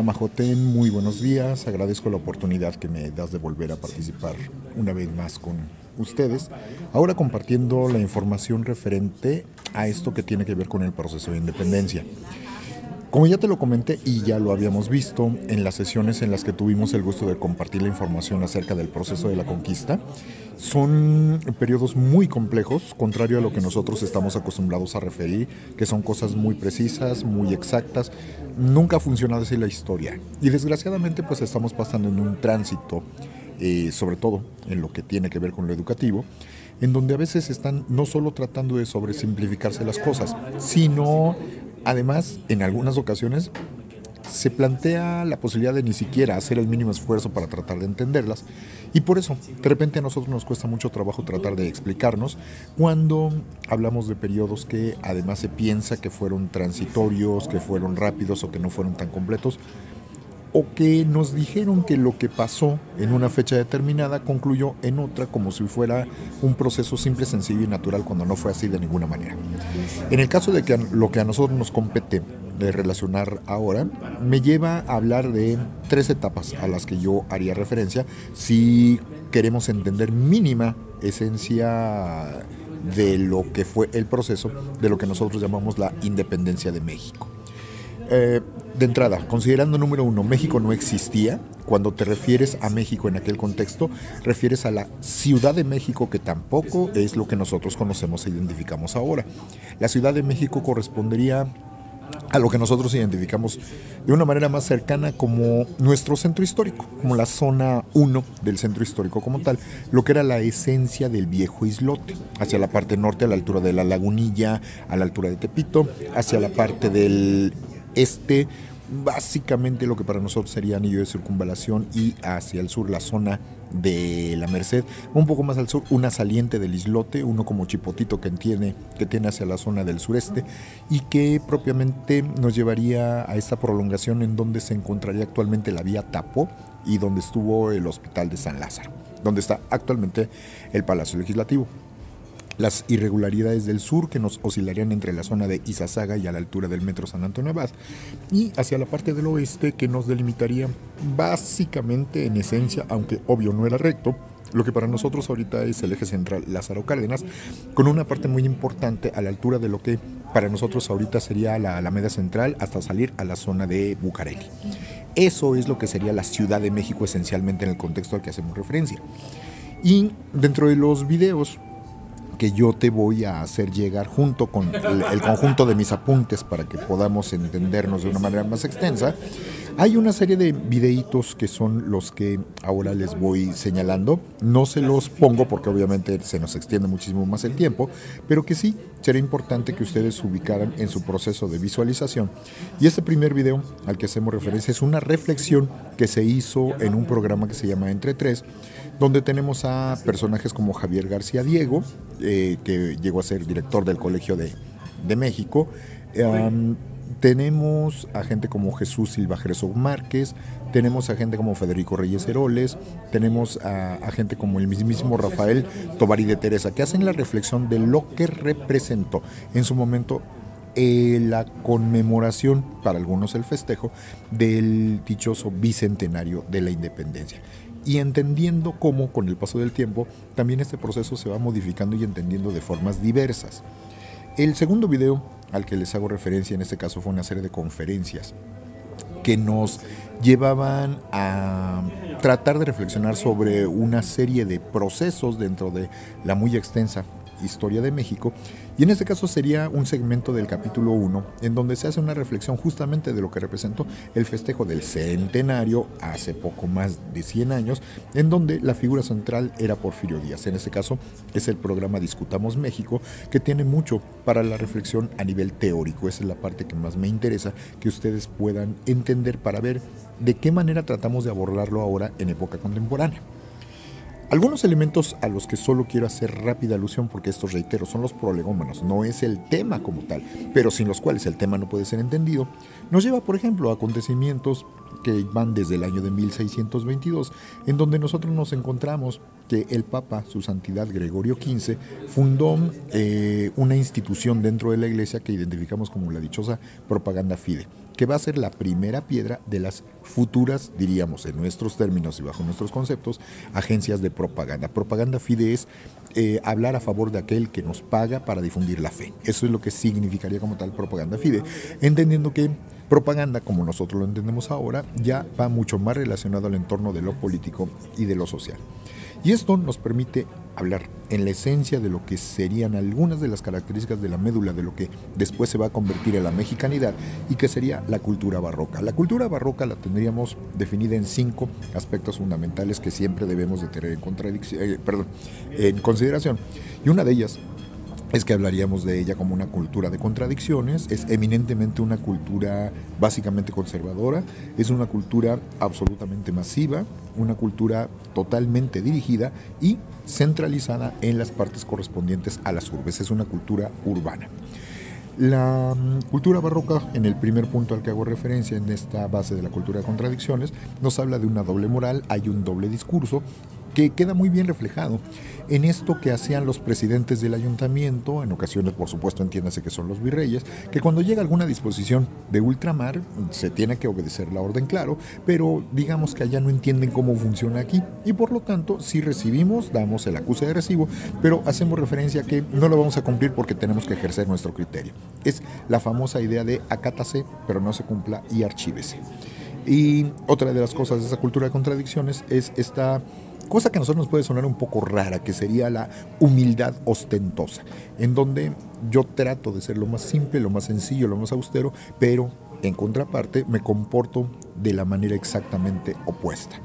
Hola Majoten, muy buenos días. Agradezco la oportunidad que me das de volver a participar una vez más con ustedes. Ahora compartiendo la información referente a esto que tiene que ver con el proceso de independencia. Como ya te lo comenté y ya lo habíamos visto en las sesiones en las que tuvimos el gusto de compartir la información acerca del proceso de la conquista, son periodos muy complejos, contrario a lo que nosotros estamos acostumbrados a referir, que son cosas muy precisas, muy exactas. Nunca ha funcionado así la historia. Y desgraciadamente pues estamos pasando en un tránsito, eh, sobre todo en lo que tiene que ver con lo educativo, en donde a veces están no solo tratando de sobresimplificarse las cosas, sino Además, en algunas ocasiones se plantea la posibilidad de ni siquiera hacer el mínimo esfuerzo para tratar de entenderlas. Y por eso de repente a nosotros nos cuesta mucho trabajo tratar de explicarnos cuando hablamos de periodos que además se piensa que fueron transitorios, que fueron rápidos o que no fueron tan completos o que nos dijeron que lo que pasó en una fecha determinada concluyó en otra como si fuera un proceso simple, sencillo y natural cuando no fue así de ninguna manera. En el caso de que lo que a nosotros nos compete de relacionar ahora, me lleva a hablar de tres etapas a las que yo haría referencia si queremos entender mínima esencia de lo que fue el proceso de lo que nosotros llamamos la independencia de México. Eh, de entrada, considerando número uno, México no existía, cuando te refieres a México en aquel contexto, refieres a la Ciudad de México, que tampoco es lo que nosotros conocemos e identificamos ahora. La Ciudad de México correspondería a lo que nosotros identificamos de una manera más cercana como nuestro centro histórico, como la zona 1 del centro histórico como tal, lo que era la esencia del viejo islote, hacia la parte norte a la altura de la lagunilla, a la altura de Tepito, hacia la parte del este, básicamente lo que para nosotros sería anillo de circunvalación y hacia el sur la zona de la Merced, un poco más al sur una saliente del islote, uno como chipotito que tiene, que tiene hacia la zona del sureste y que propiamente nos llevaría a esta prolongación en donde se encontraría actualmente la vía Tapo y donde estuvo el hospital de San Lázaro, donde está actualmente el Palacio Legislativo las irregularidades del sur que nos oscilarían entre la zona de Izazaga y a la altura del metro San Antonio Abad, y hacia la parte del oeste que nos delimitaría básicamente en esencia, aunque obvio no era recto, lo que para nosotros ahorita es el eje central Lázaro Cárdenas, con una parte muy importante a la altura de lo que para nosotros ahorita sería la Alameda Central hasta salir a la zona de Bucareli. Eso es lo que sería la Ciudad de México esencialmente en el contexto al que hacemos referencia. Y dentro de los videos que yo te voy a hacer llegar junto con el, conjunto de mis apuntes para que podamos entendernos de una manera más extensa. Hay una serie de videitos que son los que ahora les voy señalando. No se los pongo porque obviamente se nos extiende muchísimo más el tiempo, pero que sí sería importante que ustedes se ubicaran en su proceso de visualización. Y este primer video al que hacemos referencia es una reflexión que se hizo en un programa que se llama Entre Tres, donde tenemos a personajes como Javier García Diego, eh, que llegó a ser director del Colegio de, México. tenemos a gente como Jesús Silva Jerezov Márquez, tenemos a gente como Federico Reyes Heroles, tenemos a, gente como el mismísimo Rafael Tovari de Teresa, que hacen la reflexión de lo que representó en su momento eh, la conmemoración, para algunos el festejo, del dichoso bicentenario de la independencia y entendiendo cómo con el paso del tiempo también este proceso se va modificando y entendiendo de formas diversas. El segundo video al que les hago referencia en este caso fue una serie de conferencias que nos llevaban a tratar de reflexionar sobre una serie de procesos dentro de la muy extensa historia de México y en este caso sería un segmento del capítulo 1 en donde se hace una reflexión justamente de lo que representó el festejo del centenario hace poco más de 100 años, en donde la figura central era Porfirio Díaz. En este caso es el programa Discutamos México, que tiene mucho para la reflexión a nivel teórico. Esa es la parte que más me interesa que ustedes puedan entender para ver de qué manera tratamos de abordarlo ahora en época contemporánea. Algunos elementos a los que solo quiero hacer rápida alusión, porque estos reitero son los prolegómenos, no es el tema como tal, pero sin los cuales el tema no puede ser entendido, nos lleva, por ejemplo, a acontecimientos que van desde el año de 1622, en donde nosotros nos encontramos que el Papa, su Santidad Gregorio XV, fundó eh, una institución dentro de la iglesia que identificamos como la dichosa propaganda fide que va a ser la primera piedra de las futuras, diríamos en nuestros términos y bajo nuestros conceptos, agencias de propaganda. Propaganda fide es eh, hablar a favor de aquel que nos paga para difundir la fe. Eso es lo que significaría como tal propaganda fide, entendiendo que propaganda, como nosotros lo entendemos ahora, ya va mucho más relacionado al entorno de lo político y de lo social. Y esto nos permite hablar en la esencia de lo que serían algunas de las características de la médula de lo que después se va a convertir en la mexicanidad y que sería la cultura barroca. La cultura barroca la tendríamos definida en cinco aspectos fundamentales que siempre debemos de tener en, eh, en consideración. Y una de ellas es que hablaríamos de ella como una cultura de contradicciones, es eminentemente una cultura básicamente conservadora, es una cultura absolutamente masiva, una cultura totalmente dirigida y centralizada en las partes correspondientes a las urbes, es una cultura urbana. La mm, cultura barroca, en el primer punto al que hago referencia en esta base de la cultura de contradicciones, nos habla de una doble moral, hay un doble discurso que queda muy bien reflejado en esto que hacían los presidentes del ayuntamiento, en ocasiones por supuesto entiéndase que son los virreyes, que cuando llega alguna disposición de ultramar se tiene que obedecer la orden, claro, pero digamos que allá no entienden cómo funciona aquí y por lo tanto si recibimos, damos el acuse de recibo, pero hacemos referencia a que no lo vamos a cumplir porque tenemos que ejercer nuestro criterio. Es la famosa idea de acátase, pero no se cumpla y archívese. Y otra de las cosas de esa cultura de contradicciones es esta cosa que a nosotros nos puede sonar un poco rara, que sería la humildad ostentosa, en donde yo trato de ser lo más simple, lo más sencillo, lo más austero, pero en contraparte me comporto de la manera exactamente opuesta.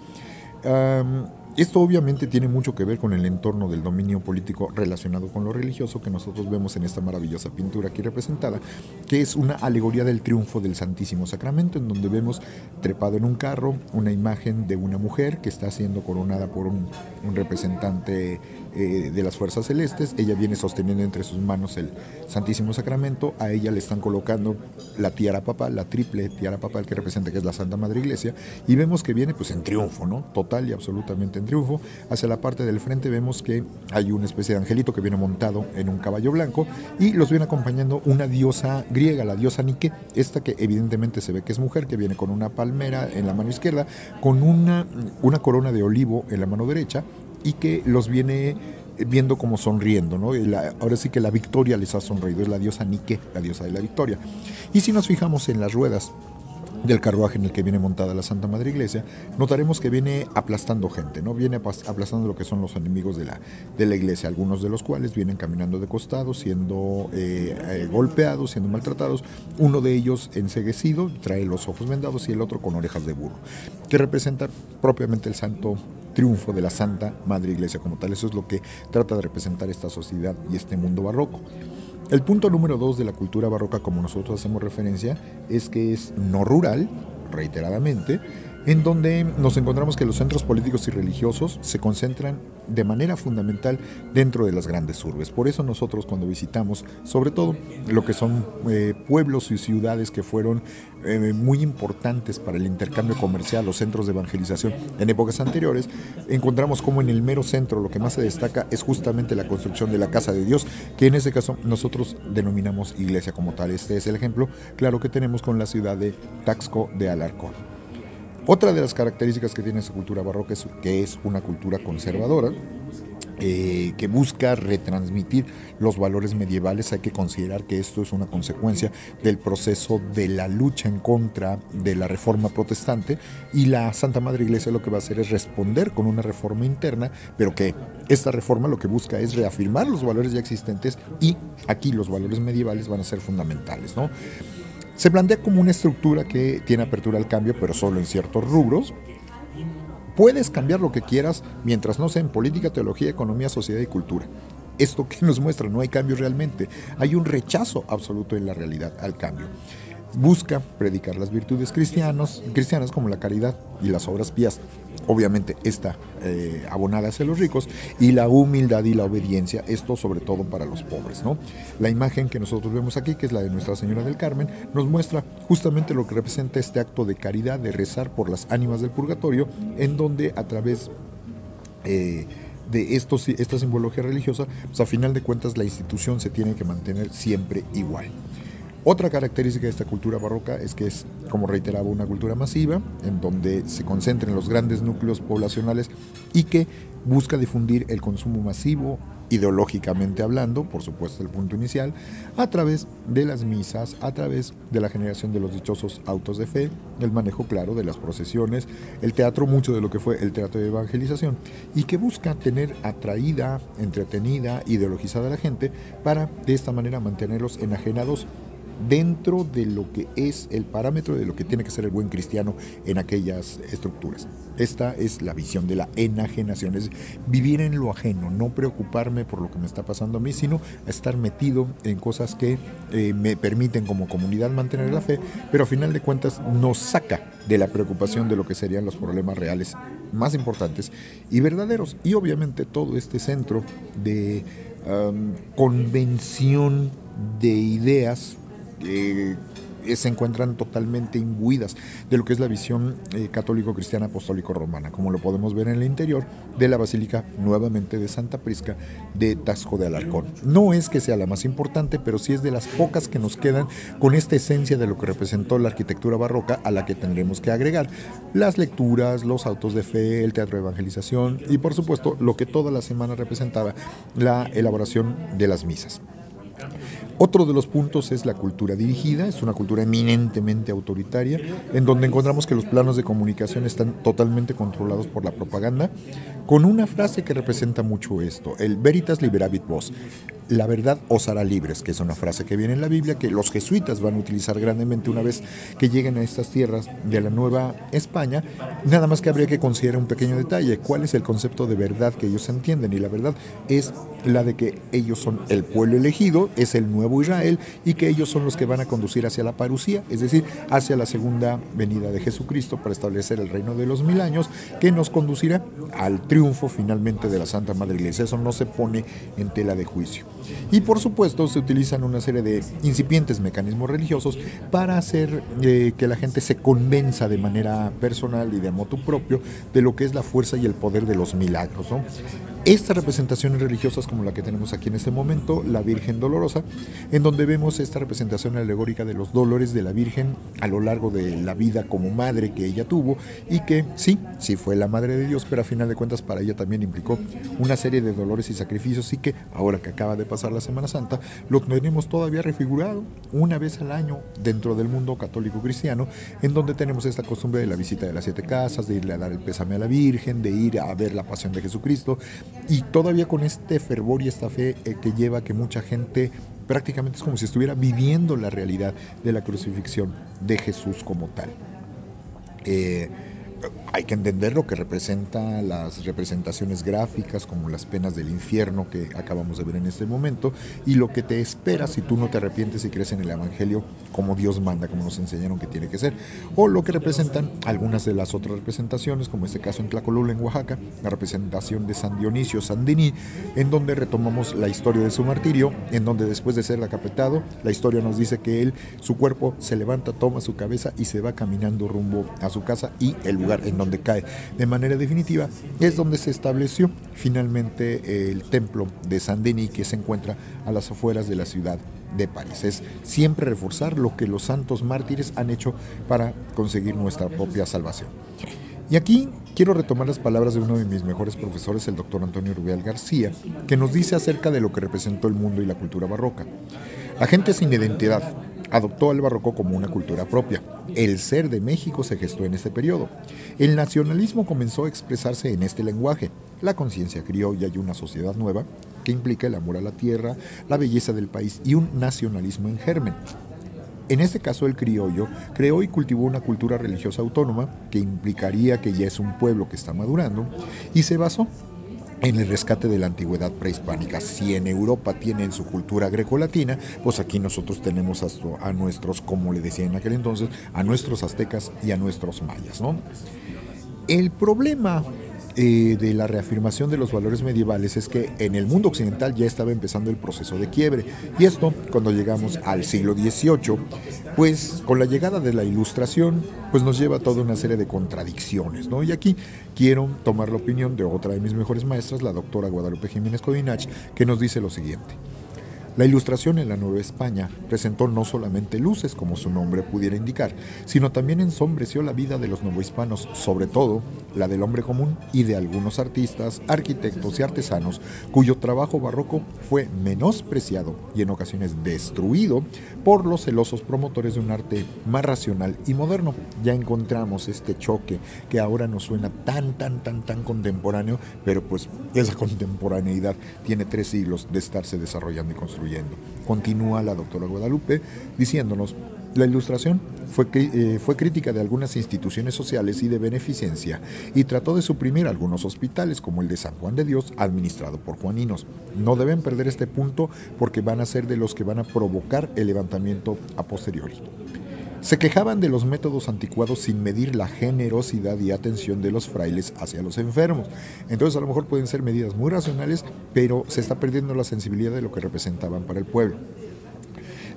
Esto obviamente tiene mucho que ver con el entorno del dominio político relacionado con lo religioso que nosotros vemos en esta maravillosa pintura aquí representada, que es una alegoría del triunfo del Santísimo Sacramento, en donde vemos trepado en un carro una imagen de una mujer que está siendo coronada por un, representante eh, de las fuerzas celestes. Ella viene sosteniendo entre sus manos el Santísimo Sacramento, a ella le están colocando la tiara papal, la triple tiara papal que representa que es la Santa Madre Iglesia, y vemos que viene pues en triunfo, ¿no? Total y absolutamente triunfo. Hacia la parte del frente vemos que hay una especie de angelito que viene montado en un caballo blanco y los viene acompañando una diosa griega, la diosa Nike, esta que evidentemente se ve que es mujer, que viene con una palmera en la mano izquierda, con una, una corona de olivo en la mano derecha y que los viene viendo como sonriendo, ¿no? ahora sí que la victoria les ha sonreído, es la diosa Nike, la diosa de la victoria. Y si nos fijamos en las ruedas del carruaje en el que viene montada la Santa Madre Iglesia, notaremos que viene aplastando gente, ¿no? Viene aplastando lo que son los enemigos de la, de la iglesia, algunos de los cuales vienen caminando de costado, siendo eh, eh, golpeados, siendo maltratados, uno de ellos enseguecido, trae los ojos vendados y el otro con orejas de burro, que representa propiamente el santo triunfo de la Santa Madre Iglesia como tal. Eso es lo que trata de representar esta sociedad y este mundo barroco. El punto número dos de la cultura barroca, como nosotros hacemos referencia, es que es no rural, reiteradamente, en donde nos encontramos que los centros políticos y religiosos se concentran de manera fundamental dentro de las grandes urbes. Por eso nosotros cuando visitamos, sobre todo lo que son eh, pueblos y ciudades que fueron eh, muy importantes para el intercambio comercial, los centros de evangelización en épocas anteriores, encontramos como en el mero centro lo que más se destaca es justamente la construcción de la casa de Dios, que en este caso nosotros denominamos iglesia como tal. Este es el ejemplo claro que tenemos con la ciudad de Taxco de Alarcón. Otra de las características que tiene esa cultura barroca es que es una cultura conservadora eh, que busca retransmitir los valores medievales, hay que considerar que esto es una consecuencia del proceso de la lucha en contra de la reforma protestante y la Santa Madre Iglesia lo que va a hacer es responder con una reforma interna, pero que esta reforma lo que busca es reafirmar los valores ya existentes y aquí los valores medievales van a ser fundamentales. ¿no? Se plantea como una estructura que tiene apertura al cambio, pero solo en ciertos rubros, Puedes cambiar lo que quieras mientras no sea en política, teología, economía, sociedad y cultura. Esto que nos muestra, no hay cambio realmente. Hay un rechazo absoluto en la realidad al cambio busca predicar las virtudes cristianas como la caridad y las obras pías. Obviamente está eh, abonada hacia los ricos y la humildad y la obediencia, esto sobre todo para los pobres. ¿no? La imagen que nosotros vemos aquí, que es la de Nuestra Señora del Carmen, nos muestra justamente lo que representa este acto de caridad, de rezar por las ánimas del purgatorio, en donde a través... Eh, de estos, esta simbología religiosa, pues a final de cuentas la institución se tiene que mantener siempre igual. Otra característica de esta cultura barroca es que es, como reiteraba, una cultura masiva, en donde se concentran los grandes núcleos poblacionales y que busca difundir el consumo masivo, ideológicamente hablando, por supuesto el punto inicial, a través de las misas, a través de la generación de los dichosos autos de fe, el manejo claro de las procesiones, el teatro, mucho de lo que fue el teatro de evangelización, y que busca tener atraída, entretenida, ideologizada a la gente para de esta manera mantenerlos enajenados dentro de lo que es el parámetro de lo que tiene que ser el buen cristiano en aquellas estructuras. Esta es la visión de la enajenación, es vivir en lo ajeno, no preocuparme por lo que me está pasando a mí, sino estar metido en cosas que eh, me permiten como comunidad mantener la fe, pero a final de cuentas nos saca de la preocupación de lo que serían los problemas reales más importantes y verdaderos. Y obviamente todo este centro de convención de ideas eh, se encuentran totalmente imbuidas de lo que es la visión eh, católico-cristiana apostólico-romana, como lo podemos ver en el interior de la Basílica nuevamente de Santa Prisca de Tasco de Alarcón. No es que sea la más importante, pero sí es de las pocas que nos quedan con esta esencia de lo que representó la arquitectura barroca a la que tendremos que agregar las lecturas, los autos de fe, el teatro de evangelización y por supuesto lo que toda la semana representaba la elaboración de las misas. Otro de los puntos es la cultura dirigida, es una cultura eminentemente autoritaria, en donde encontramos que los planos de comunicación están totalmente controlados por la propaganda, con una frase que representa mucho esto, el veritas liberavit vos, la verdad os hará libres, que es una frase que viene en la Biblia, que los jesuitas van a utilizar grandemente una vez que lleguen a estas tierras de la Nueva España, nada más que habría que considerar un pequeño detalle, cuál es el concepto de verdad que ellos entienden, y la verdad es la de que ellos son el pueblo elegido, es el nuevo Israel y que ellos son los que van a conducir hacia la parucía, es decir, hacia la segunda venida de Jesucristo para establecer el reino de los mil años que nos conducirá al triunfo finalmente de la Santa Madre Iglesia. Eso no se pone en tela de juicio. Y por supuesto se utilizan una serie de incipientes mecanismos religiosos para hacer eh, que la gente se convenza de manera personal y de moto propio de lo que es la fuerza y el poder de los milagros. Estas representaciones religiosas como la que tenemos aquí en este momento, la Virgen Dolorosa, en donde vemos esta representación alegórica de los dolores de la Virgen a lo largo de la vida como madre que ella tuvo y que sí, sí fue la madre de Dios, pero a final de cuentas para ella también implicó una serie de dolores y sacrificios y que ahora que acaba de pasar la Semana Santa, lo tenemos todavía refigurado una vez al año dentro del mundo católico cristiano, en donde tenemos esta costumbre de la visita de las siete casas, de irle a dar el pésame a la Virgen, de ir a ver la pasión de Jesucristo, y todavía con este fervor y esta fe eh, que lleva que mucha gente prácticamente es como si estuviera viviendo la realidad de la crucifixión de Jesús como tal. Eh, hay que entender lo que representa las representaciones gráficas como las penas del infierno que acabamos de ver en este momento y lo que te espera si tú no te arrepientes y crees en el Evangelio como Dios manda, como nos enseñaron que tiene que ser, o lo que representan algunas de las otras representaciones, como este caso en Tlacolula, en Oaxaca, la representación de San Dionisio San Denis, en donde retomamos la historia de su martirio, en donde después de ser decapitado, la historia nos dice que él, su cuerpo se levanta, toma su cabeza y se va caminando rumbo a su casa y el lugar en donde cae de manera definitiva, es donde se estableció finalmente el templo de San Denis que se encuentra a las afueras de la ciudad de París. Es siempre reforzar lo que los santos mártires han hecho para conseguir nuestra propia salvación. Y aquí quiero retomar las palabras de uno de mis mejores profesores, el doctor Antonio Rubial García, que nos dice acerca de lo que representó el mundo y la cultura barroca. La gente sin identidad adoptó al barroco como una cultura propia. El ser de México se gestó en este periodo. El nacionalismo comenzó a expresarse en este lenguaje. La conciencia criolla y una sociedad nueva que implica el amor a la tierra, la belleza del país y un nacionalismo en germen. En este caso, el criollo creó y cultivó una cultura religiosa autónoma que implicaría que ya es un pueblo que está madurando y se basó en el rescate de la antigüedad prehispánica. Si en Europa tienen su cultura grecolatina, pues aquí nosotros tenemos a, nuestros, como le decía en aquel entonces, a nuestros aztecas y a nuestros mayas. ¿no? El problema eh, de la reafirmación de los valores medievales es que en el mundo occidental ya estaba empezando el proceso de quiebre. Y esto, cuando llegamos al siglo XVIII, pues con la llegada de la ilustración, pues nos lleva a toda una serie de contradicciones. ¿no? Y aquí quiero tomar la opinión de otra de mis mejores maestras, la doctora Guadalupe Jiménez Codinach, que nos dice lo siguiente. La ilustración en la Nueva España presentó no solamente luces, como su nombre pudiera indicar, sino también ensombreció la vida de los novohispanos, sobre todo la del hombre común y de algunos artistas, arquitectos y artesanos cuyo trabajo barroco fue menospreciado y en ocasiones destruido por los celosos promotores de un arte más racional y moderno. Ya encontramos este choque que ahora nos suena tan, tan, tan, tan contemporáneo, pero pues esa contemporaneidad tiene tres siglos de estarse desarrollando y construyendo. Continúa la doctora Guadalupe diciéndonos, la ilustración fue, eh, fue, crítica de algunas instituciones sociales y de beneficencia y trató de suprimir algunos hospitales como el de San Juan de Dios administrado por juaninos. No deben perder este punto porque van a ser de los que van a provocar el levantamiento a posteriori. Se quejaban de los métodos anticuados sin medir la generosidad y atención de los frailes hacia los enfermos. Entonces a lo mejor pueden ser medidas muy racionales, pero se está perdiendo la sensibilidad de lo que representaban para el pueblo.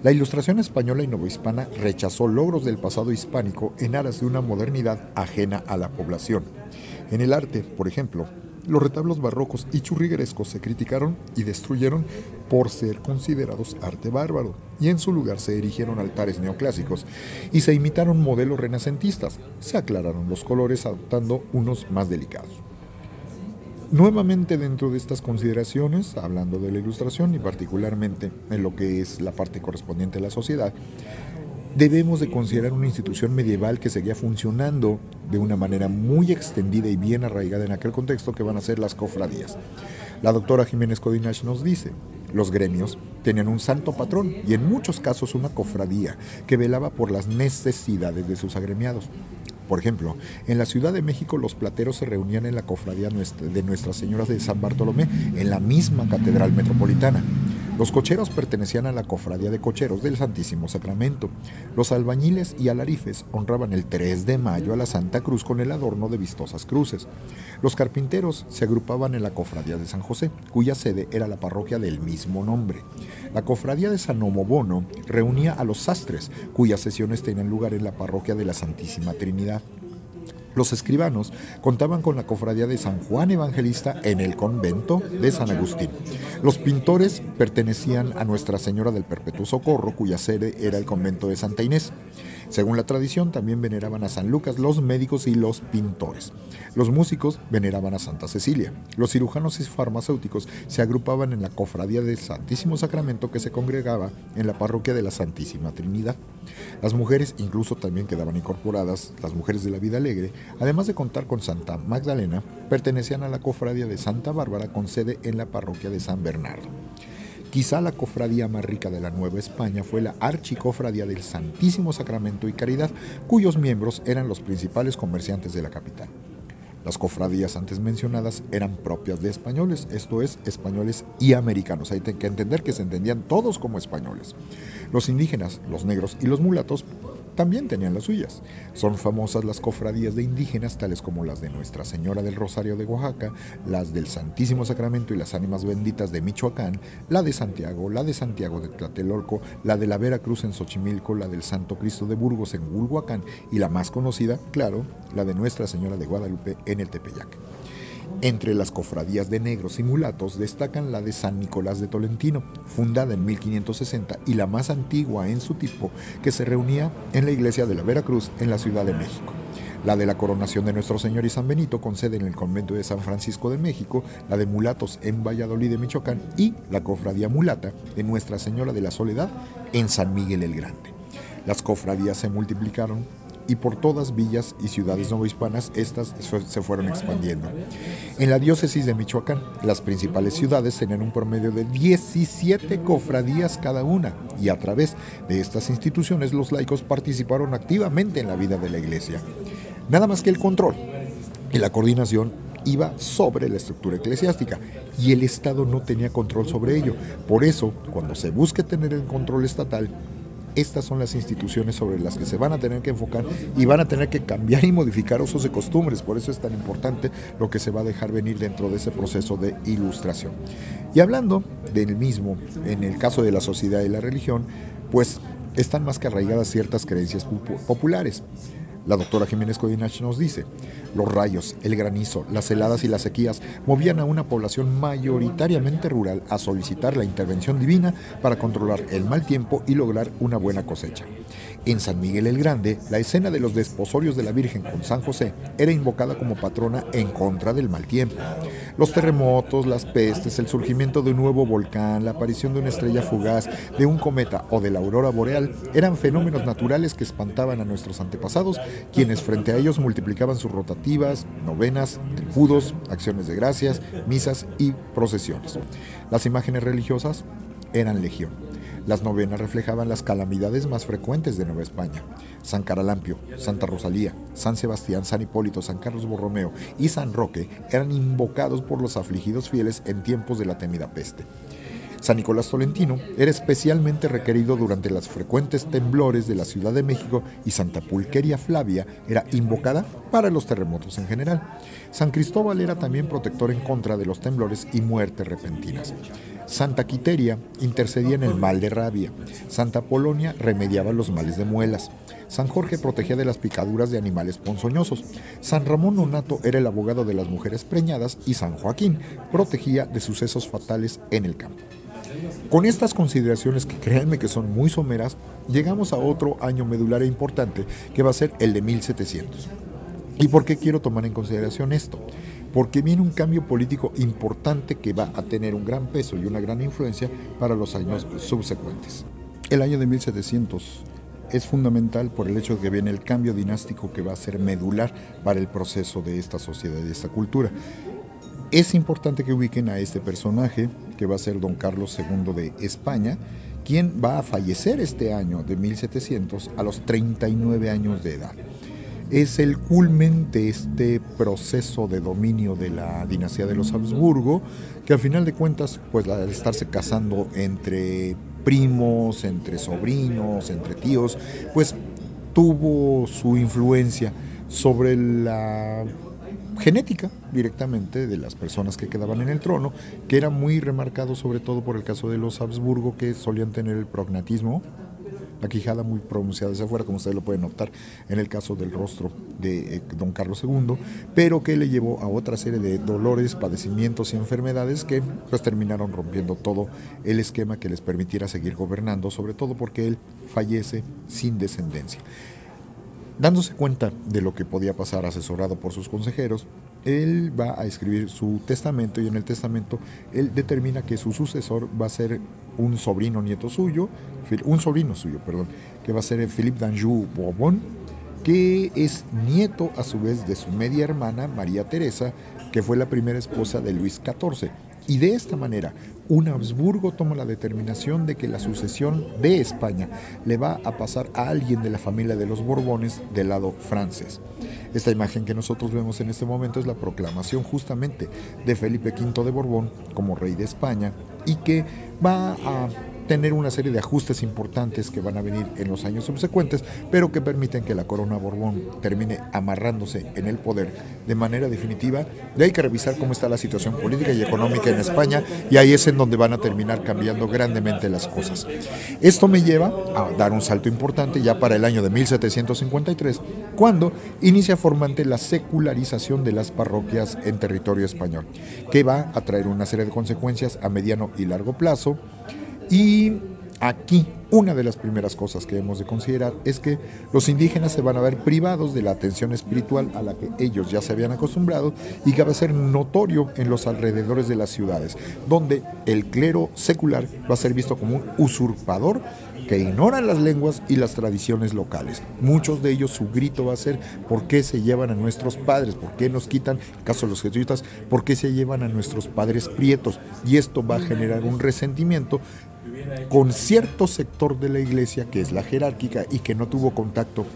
La ilustración española y novohispana rechazó logros del pasado hispánico en aras de una modernidad ajena a la población. En el arte, por ejemplo, los retablos barrocos y churriguerescos se criticaron y destruyeron por ser considerados arte bárbaro, y en su lugar se erigieron altares neoclásicos y se imitaron modelos renacentistas. Se aclararon los colores adoptando unos más delicados. Nuevamente dentro de estas consideraciones, hablando de la ilustración y particularmente en lo que es la parte correspondiente a la sociedad, debemos de considerar una institución medieval que seguía funcionando de una manera muy extendida y bien arraigada en aquel contexto que van a ser las cofradías. La doctora Jiménez Codinach nos dice, los gremios tenían un santo patrón y en muchos casos una cofradía que velaba por las necesidades de sus agremiados. Por ejemplo, en la Ciudad de México los plateros se reunían en la cofradía de Nuestra Señora de San Bartolomé en la misma catedral metropolitana. Los cocheros pertenecían a la cofradía de cocheros del Santísimo Sacramento. Los albañiles y alarifes honraban el 3 de mayo a la Santa Cruz con el adorno de vistosas cruces. Los carpinteros se agrupaban en la cofradía de San José, cuya sede era la parroquia del mismo nombre. La cofradía de San Omobono reunía a los sastres, cuyas sesiones tenían lugar en la parroquia de la Santísima Trinidad. Los escribanos contaban con la cofradía de San Juan Evangelista en el convento de San Agustín. Los pintores pertenecían a Nuestra Señora del Perpetuo Socorro, cuya sede era el convento de Santa Inés. Según la tradición, también veneraban a San Lucas los médicos y los pintores. Los músicos veneraban a Santa Cecilia. Los cirujanos y farmacéuticos se agrupaban en la cofradía del Santísimo Sacramento que se congregaba en la parroquia de la Santísima Trinidad. Las mujeres incluso también quedaban incorporadas, las mujeres de la vida alegre, además de contar con Santa Magdalena, pertenecían a la cofradía de Santa Bárbara con sede en la parroquia de San Bernardo. Quizá la cofradía más rica de la Nueva España fue la Archicofradía del Santísimo Sacramento y Caridad, cuyos miembros eran los principales comerciantes de la capital. Las cofradías antes mencionadas eran propias de españoles, esto es, españoles y americanos. Hay que entender que se entendían todos como españoles. Los indígenas, los negros y los mulatos también tenían las suyas. Son famosas las cofradías de indígenas, tales como las de Nuestra Señora del Rosario de Oaxaca, las del Santísimo Sacramento y las Ánimas Benditas de Michoacán, la de Santiago, la de Santiago de Tlatelolco, la de la Veracruz en Xochimilco, la del Santo Cristo de Burgos en Hulhuacán y la más conocida, claro, la de Nuestra Señora de Guadalupe en el Tepeyac. Entre las cofradías de negros y mulatos destacan la de San Nicolás de Tolentino, fundada en 1560 y la más antigua en su tipo, que se reunía en la iglesia de la Veracruz en la Ciudad de México. la de la coronación de Nuestro Señor y San Benito con sede en el convento de San Francisco de México, la de mulatos en Valladolid de Michoacán y la cofradía mulata de Nuestra Señora de la Soledad en San Miguel el Grande. Las cofradías se multiplicaron y por todas villas y ciudades novohispanas estas se fueron expandiendo. En la diócesis de Michoacán, las principales ciudades tenían un promedio de 17 cofradías cada una y a través de estas instituciones los laicos participaron activamente en la vida de la iglesia. Nada más que el control y la coordinación iba sobre la estructura eclesiástica y el Estado no tenía control sobre ello. Por eso, cuando se busque tener el control estatal, estas son las instituciones sobre las que se van a tener que enfocar y van a tener que cambiar y modificar usos y costumbres. Por eso es tan importante lo que se va a dejar venir dentro de ese proceso de ilustración. Y hablando del mismo, en el caso de la sociedad y la religión, pues están más que arraigadas ciertas creencias populares. La doctora Jiménez Codinach nos dice, los rayos, el granizo, las heladas y las sequías movían a una población mayoritariamente rural a solicitar la intervención divina para controlar el mal tiempo y lograr una buena cosecha. En San Miguel el Grande, la escena de los desposorios de la Virgen con San José era invocada como patrona en contra del mal tiempo. Los terremotos, las pestes, el surgimiento de un nuevo volcán, la aparición de una estrella fugaz, de un cometa o de la aurora boreal eran fenómenos naturales que espantaban a nuestros antepasados, quienes frente a ellos multiplicaban sus rotativas, novenas, tripudos, acciones de gracias, misas y procesiones. Las imágenes religiosas eran legión. Las novenas reflejaban las calamidades más frecuentes de Nueva España. San Caralampio, Santa Rosalía, San Sebastián, San Hipólito, San Carlos Borromeo y San Roque eran invocados por los afligidos fieles en tiempos de la temida peste. San Nicolás Tolentino era especialmente requerido durante los frecuentes temblores de la Ciudad de México y Santa Pulqueria Flavia era invocada para los terremotos en general. San Cristóbal era también protector en contra de los temblores y muertes repentinas. Santa Quiteria intercedía en el mal de rabia. Santa Polonia remediaba los males de muelas. San Jorge protegía de las picaduras de animales ponzoñosos. San Ramón Nonato era el abogado de las mujeres preñadas y San Joaquín protegía de sucesos fatales en el campo. Con estas consideraciones que créanme que son muy someras, llegamos a otro año medular e importante que va a ser el de 1700. ¿Y por qué quiero tomar en consideración esto? Porque viene un cambio político importante que va a tener un gran peso y una gran influencia para los años subsecuentes. El año de 1700 es fundamental por el hecho de que viene el cambio dinástico que va a ser medular para el proceso de esta sociedad y de esta cultura. Es importante que ubiquen a este personaje, que va a ser don Carlos II de España, quien va a fallecer este año de 1700 a los 39 años de edad es el culmen de este proceso de dominio de la dinastía de los Habsburgo, que al final de cuentas, pues al estarse casando entre primos, entre sobrinos, entre tíos, pues tuvo su influencia sobre la genética directamente de las personas que quedaban en el trono, que era muy remarcado sobre todo por el caso de los Habsburgo, que solían tener el prognatismo la quijada muy pronunciada hacia afuera, como ustedes lo pueden notar en el caso del rostro de eh, don Carlos II, pero que le llevó a otra serie de dolores, padecimientos y enfermedades que pues terminaron rompiendo todo el esquema que les permitiera seguir gobernando, sobre todo porque él fallece sin descendencia. Dándose cuenta de lo que podía pasar asesorado por sus consejeros, él va a escribir su testamento y en el testamento él determina que su sucesor va a ser un sobrino nieto suyo, un sobrino suyo, perdón, que va a ser Philippe d'Anjou Bourbon, que es nieto a su vez de su media hermana María Teresa, que fue la primera esposa de Luis XIV. Y de esta manera, un Habsburgo toma la determinación de que la sucesión de España le va a pasar a alguien de la familia de los Borbones del lado francés. Esta imagen que nosotros vemos en este momento es la proclamación justamente de Felipe V de Borbón como rey de España y que va a tener una serie de ajustes importantes que van a venir en los años subsecuentes, pero que permiten que la corona Borbón termine amarrándose en el poder de manera definitiva. Y hay que revisar cómo está la situación política y económica en España y ahí es en donde van a terminar cambiando grandemente las cosas. Esto me lleva a dar un salto importante ya para el año de 1753, cuando inicia formante la secularización de las parroquias en territorio español, que va a traer una serie de consecuencias a mediano y largo plazo y Aquí, una de las primeras cosas que hemos de considerar es que los indígenas se van a ver privados de la atención espiritual a la que ellos ya se habían acostumbrado y que va a ser notorio en los alrededores de las ciudades, donde el clero secular va a ser visto como un usurpador que ignoran las lenguas y las tradiciones locales. Muchos de ellos su grito va a ser ¿por qué se llevan a nuestros padres? ¿Por qué nos quitan, en caso de los jesuitas, por qué se llevan a nuestros padres prietos? Y esto va a generar un resentimiento con cierto sector de la iglesia que es la jerárquica y que no tuvo contacto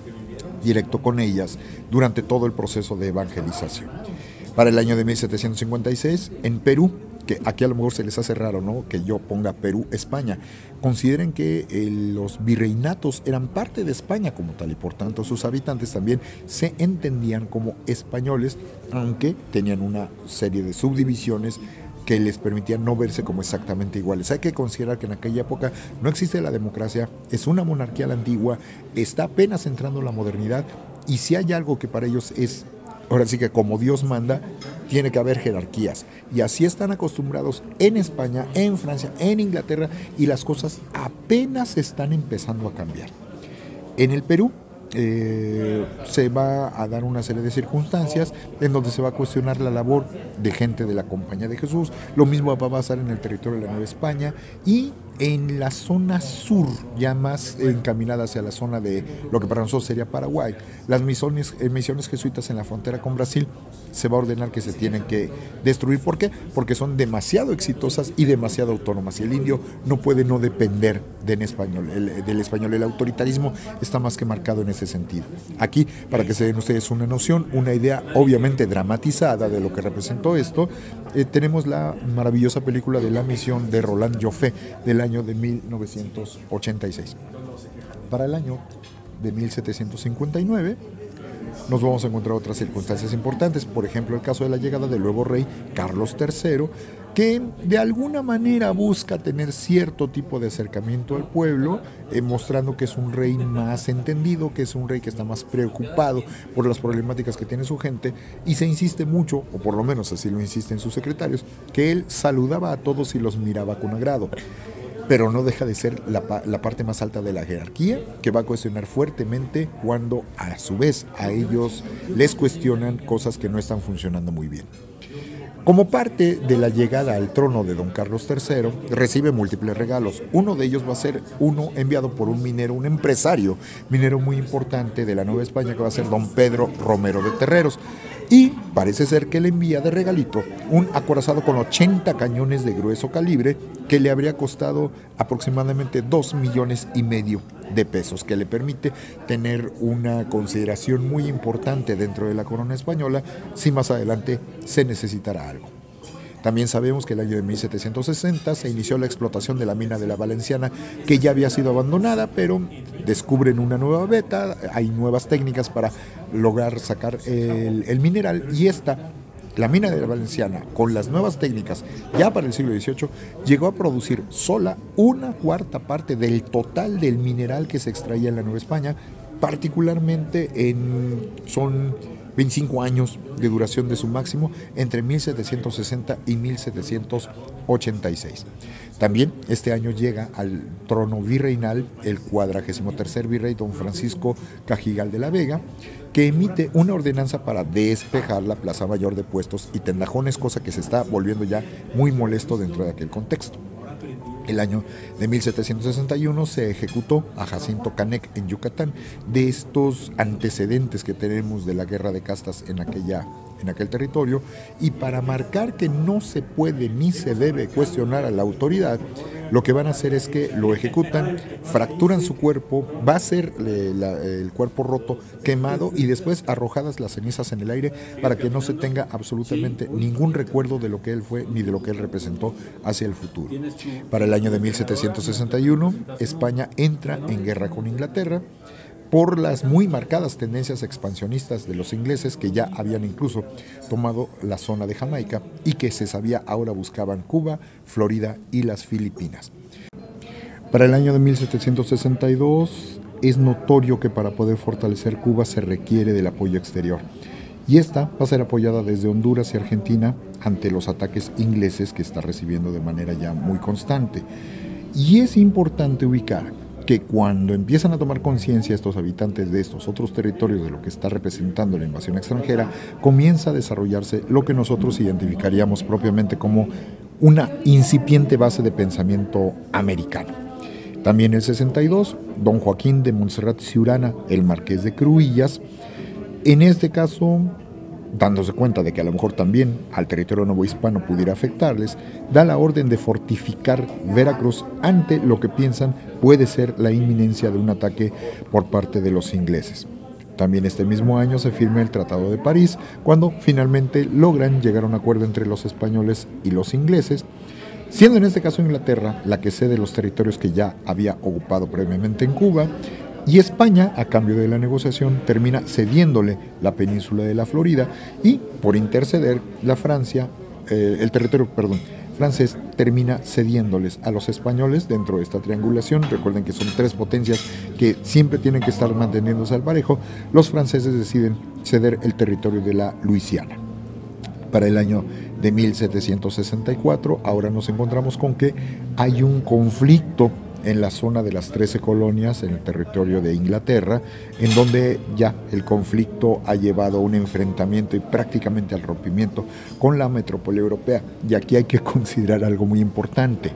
directo con ellas durante todo el proceso de evangelización. Para el año de 1756, en Perú, que aquí a lo mejor se les hace raro, ¿no? Que yo ponga Perú, España. Consideren que eh, los virreinatos eran parte de España como tal y por tanto sus habitantes también se entendían como españoles, aunque tenían una serie de subdivisiones que les permitían no verse como exactamente iguales. Hay que considerar que en aquella época no existe la democracia, es una monarquía la antigua, está apenas entrando la modernidad y si hay algo que para ellos es, ahora sí que como Dios manda, tiene que haber jerarquías. Y así están acostumbrados en España, en Francia, en Inglaterra y las cosas apenas están empezando a cambiar. En el Perú eh, se va a dar una serie de circunstancias en donde se va a cuestionar la labor de gente de la Compañía de Jesús. Lo mismo va a pasar en el territorio de la Nueva España y en la zona sur, ya más encaminada hacia la zona de lo que para nosotros sería Paraguay, las misiones, eh, misiones jesuitas en la frontera con Brasil se va a ordenar que se tienen que destruir. ¿Por qué? Porque son demasiado exitosas y demasiado autónomas. Y el indio no puede no depender del español. El, español. El autoritarismo está más que marcado en ese sentido. Aquí, para que se den ustedes una noción, una idea obviamente dramatizada de lo que representó esto, eh, tenemos la maravillosa película de la misión de Roland Joffé del año de 1986. Para el año de 1759 nos vamos a encontrar otras circunstancias importantes, por ejemplo el caso de la llegada del nuevo rey Carlos III, que de alguna manera busca tener cierto tipo de acercamiento al pueblo, eh, mostrando que es un rey más entendido, que es un rey que está más preocupado por las problemáticas que tiene su gente, y se insiste mucho, o por lo menos así lo insisten sus secretarios, que él saludaba a todos y los miraba con agrado pero no deja de ser la, parte más alta de la jerarquía que va a cuestionar fuertemente cuando a su vez a ellos les cuestionan cosas que no están funcionando muy bien. Como parte de la llegada al trono de don Carlos III, recibe múltiples regalos. Uno de ellos va a ser uno enviado por un minero, un empresario, minero muy importante de la Nueva España, que va a ser don Pedro Romero de Terreros. Y parece ser que le envía de regalito un acorazado con 80 cañones de grueso calibre que le habría costado aproximadamente 2 millones y medio de pesos, que le permite tener una consideración muy importante dentro de la corona española si más adelante se necesitará algo. También sabemos que el año de 1760 se inició la explotación de la mina de la Valenciana, que ya había sido abandonada, pero descubren una nueva beta, hay nuevas técnicas para lograr sacar el, el mineral y esta la mina de la Valenciana, con las nuevas técnicas ya para el siglo XVIII, llegó a producir sola una cuarta parte del total del mineral que se extraía en la Nueva España, particularmente en son 25 años de duración de su máximo entre 1760 y 1786. También este año llega al trono virreinal el cuadragésimo tercer virrey don Francisco Cajigal de la Vega, que emite una ordenanza para despejar la Plaza Mayor de puestos y tendajones, cosa que se está volviendo ya muy molesto dentro de aquel contexto. El año de 1761 se ejecutó a Jacinto Canec en Yucatán. De estos antecedentes que tenemos de la guerra de castas en aquella en aquel territorio y para marcar que no se puede ni se debe cuestionar a la autoridad, lo que van a hacer es que lo ejecutan, fracturan su cuerpo, va a ser eh, el cuerpo roto, quemado y después arrojadas las cenizas en el aire para que no se tenga absolutamente ningún recuerdo de lo que él fue ni de lo que él representó hacia el futuro. Para el año de 1761, España entra en guerra con Inglaterra por las muy marcadas tendencias expansionistas de los ingleses que ya habían incluso tomado la zona de Jamaica y que se sabía ahora buscaban Cuba, Florida y las Filipinas. Para el año de 1762 es notorio que para poder fortalecer Cuba se requiere del apoyo exterior y esta va a ser apoyada desde Honduras y Argentina ante los ataques ingleses que está recibiendo de manera ya muy constante. Y es importante ubicar que cuando empiezan a tomar conciencia estos habitantes de estos otros territorios de lo que está representando la invasión extranjera, comienza a desarrollarse lo que nosotros identificaríamos propiamente como una incipiente base de pensamiento americano. También el 62, don Joaquín de Montserrat Ciurana, el marqués de Cruillas, en este caso dándose cuenta de que a lo mejor también al territorio novohispano pudiera afectarles, da la orden de fortificar Veracruz ante lo que piensan puede ser la inminencia de un ataque por parte de los ingleses. También este mismo año se firma el Tratado de París, cuando finalmente logran llegar a un acuerdo entre los españoles y los ingleses, siendo en este caso Inglaterra la que cede los territorios que ya había ocupado previamente en Cuba, y España, a cambio de la negociación, termina cediéndole la península de la Florida y, por interceder, la Francia, eh, el territorio, perdón, francés termina cediéndoles a los españoles dentro de esta triangulación. Recuerden que son tres potencias que siempre tienen que estar manteniéndose al parejo. Los franceses deciden ceder el territorio de la Luisiana. Para el año de 1764, ahora nos encontramos con que hay un conflicto en la zona de las 13 colonias en el territorio de Inglaterra, en donde ya el conflicto ha llevado a un enfrentamiento y prácticamente al rompimiento con la metrópoli europea. Y aquí hay que considerar algo muy importante.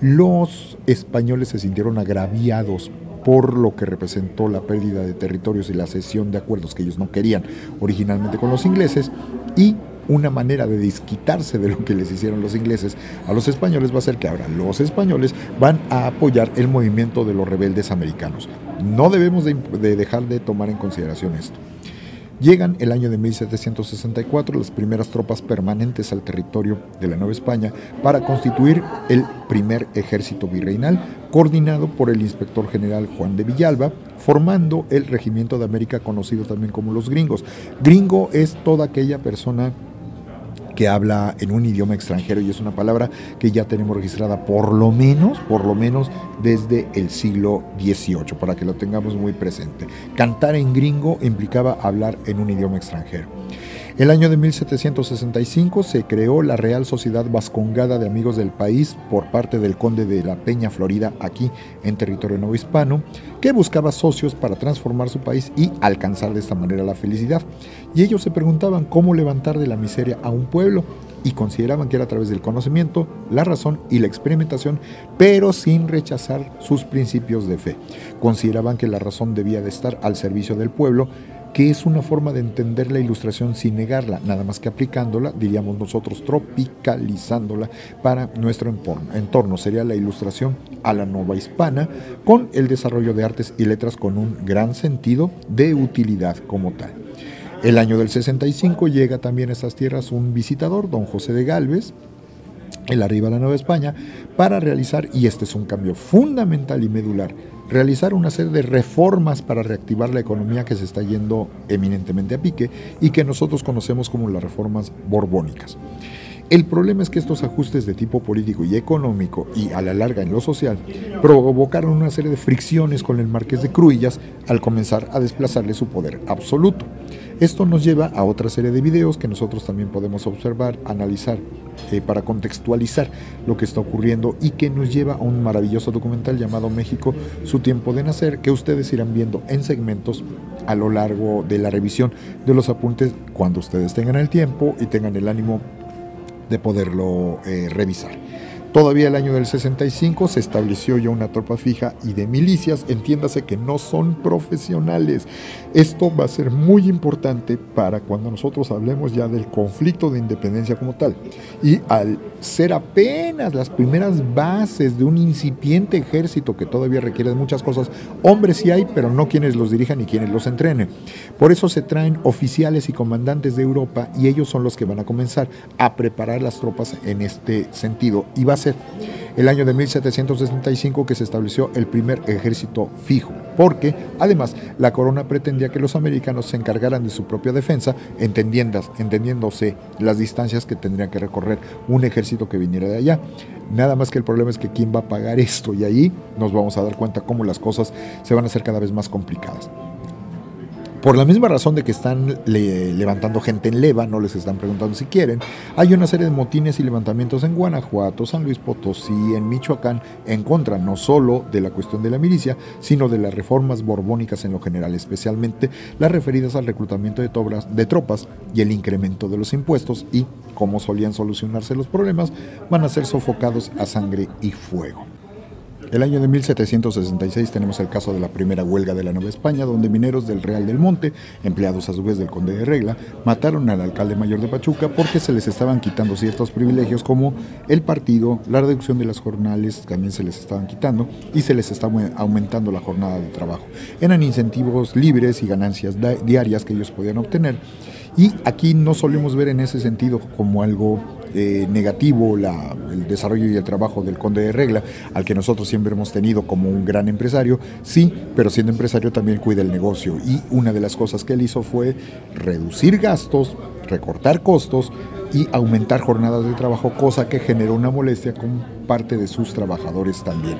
Los españoles se sintieron agraviados por lo que representó la pérdida de territorios y la cesión de acuerdos que ellos no querían originalmente con los ingleses y una manera de desquitarse de lo que les hicieron los ingleses a los españoles va a ser que ahora los españoles van a apoyar el movimiento de los rebeldes americanos. No debemos de, dejar de tomar en consideración esto. Llegan el año de 1764 las primeras tropas permanentes al territorio de la Nueva España para constituir el primer ejército virreinal, coordinado por el inspector general Juan de Villalba, formando el Regimiento de América conocido también como los gringos. Gringo es toda aquella persona que habla en un idioma extranjero y es una palabra que ya tenemos registrada por lo menos, por lo menos desde el siglo XVIII, para que lo tengamos muy presente. Cantar en gringo implicaba hablar en un idioma extranjero. El año de 1765 se creó la Real Sociedad Vascongada de Amigos del País por parte del conde de la Peña, Florida, aquí en territorio nuevo hispano, que buscaba socios para transformar su país y alcanzar de esta manera la felicidad. Y ellos se preguntaban cómo levantar de la miseria a un pueblo y consideraban que era a través del conocimiento, la razón y la experimentación, pero sin rechazar sus principios de fe. Consideraban que la razón debía de estar al servicio del pueblo que es una forma de entender la ilustración sin negarla, nada más que aplicándola, diríamos nosotros, tropicalizándola para nuestro entorno. Sería la ilustración a la nueva hispana con el desarrollo de artes y letras con un gran sentido de utilidad como tal. El año del 65 llega también a estas tierras un visitador, don José de Galvez, el arriba a la Nueva España, para realizar, y este es un cambio fundamental y medular, realizar una serie de reformas para reactivar la economía que se está yendo eminentemente a pique y que nosotros conocemos como las reformas borbónicas. El problema es que estos ajustes de tipo político y económico y a la larga en lo social provocaron una serie de fricciones con el marqués de Cruillas al comenzar a desplazarle su poder absoluto. Esto nos lleva a otra serie de videos que nosotros también podemos observar, analizar, eh, para contextualizar lo que está ocurriendo y que nos lleva a un maravilloso documental llamado México, su tiempo de nacer, que ustedes irán viendo en segmentos a lo largo de la revisión de los apuntes cuando ustedes tengan el tiempo y tengan el ánimo de poderlo eh, revisar. Todavía el año del 65 se estableció ya una tropa fija y de milicias, entiéndase que no son profesionales. Esto va a ser muy importante para cuando nosotros hablemos ya del conflicto de independencia como tal. Y al ser apenas las primeras bases de un incipiente ejército que todavía requiere de muchas cosas, hombres sí hay, pero no quienes los dirijan ni quienes los entrenen. Por eso se traen oficiales y comandantes de Europa y ellos son los que van a comenzar a preparar las tropas en este sentido. Y va ser el año de 1765 que se estableció el primer ejército fijo, porque además la corona pretendía que los americanos se encargaran de su propia defensa, entendiéndose las distancias que tendrían que recorrer un ejército que viniera de allá. Nada más que el problema es que quién va a pagar esto y ahí nos vamos a dar cuenta cómo las cosas se van a hacer cada vez más complicadas. Por la misma razón de que están levantando gente en leva, no les están preguntando si quieren, hay una serie de motines y levantamientos en Guanajuato, San Luis Potosí, en Michoacán, en contra no solo de la cuestión de la milicia, sino de las reformas borbónicas en lo general, especialmente las referidas al reclutamiento de, de tropas y el incremento de los impuestos y, como solían solucionarse los problemas, van a ser sofocados a sangre y fuego. El año de 1766 tenemos el caso de la primera huelga de la Nueva España, donde mineros del Real del Monte, empleados a su vez del Conde de Regla, mataron al alcalde mayor de Pachuca porque se les estaban quitando ciertos privilegios como el partido, la reducción de las jornales también se les estaban quitando y se les estaba aumentando la jornada de trabajo. Eran incentivos libres y ganancias diarias que ellos podían obtener. Y aquí no solemos ver en ese sentido como algo eh, negativo el desarrollo y el trabajo del conde de regla, al que nosotros siempre hemos tenido como un gran empresario, sí, pero siendo empresario también cuida el negocio. Y una de las cosas que él hizo fue reducir gastos, recortar costos y aumentar jornadas de trabajo, cosa que generó una molestia con parte de sus trabajadores también.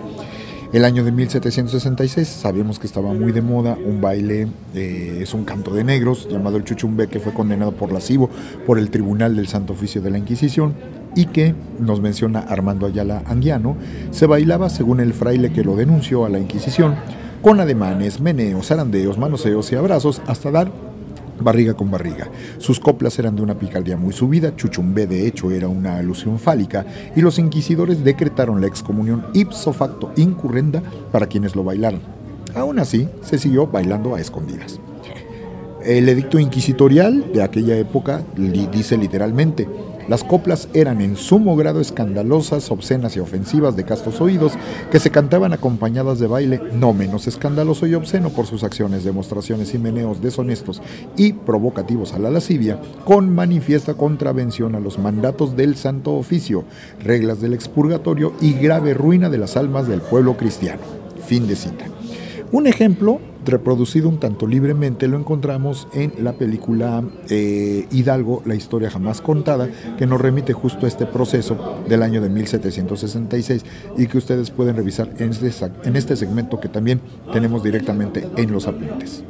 El año de 1766 sabemos que estaba muy de moda un baile, eh, es un canto de negros llamado el chuchumbe que fue condenado por lascivo por el Tribunal del Santo Oficio de la Inquisición y que, nos menciona Armando Ayala Anguiano, se bailaba según el fraile que lo denunció a la Inquisición, con ademanes, meneos, zarandeos, manoseos y abrazos hasta dar barriga con barriga. Sus coplas eran de una picardía muy subida, Chuchumbé de hecho era una alusión fálica, y los inquisidores decretaron la excomunión ipso facto incurrenda para quienes lo bailaron. Aún así, se siguió bailando a escondidas. El edicto inquisitorial de aquella época dice literalmente, las coplas eran en sumo grado escandalosas, obscenas y ofensivas de castos oídos, que se cantaban acompañadas de baile, no menos escandaloso y obsceno por sus acciones, demostraciones y meneos deshonestos y provocativos a la lascivia, con manifiesta contravención a los mandatos del Santo Oficio, reglas del expurgatorio y grave ruina de las almas del pueblo cristiano. Fin de cita. Un ejemplo reproducido un tanto libremente lo encontramos en la película eh, Hidalgo, la historia jamás contada, que nos remite justo a este proceso del año de 1766 y que ustedes pueden revisar en este, en este segmento que también tenemos directamente en los apuntes.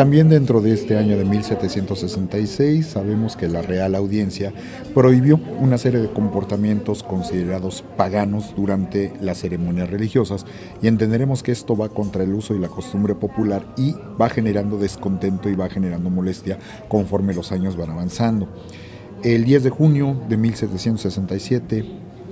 También dentro de este año de 1766 sabemos que la Real Audiencia prohibió una serie de comportamientos considerados paganos durante las ceremonias religiosas y entenderemos que esto va contra el uso y la costumbre popular y va generando descontento y va generando molestia conforme los años van avanzando. El 10 de junio de 1767,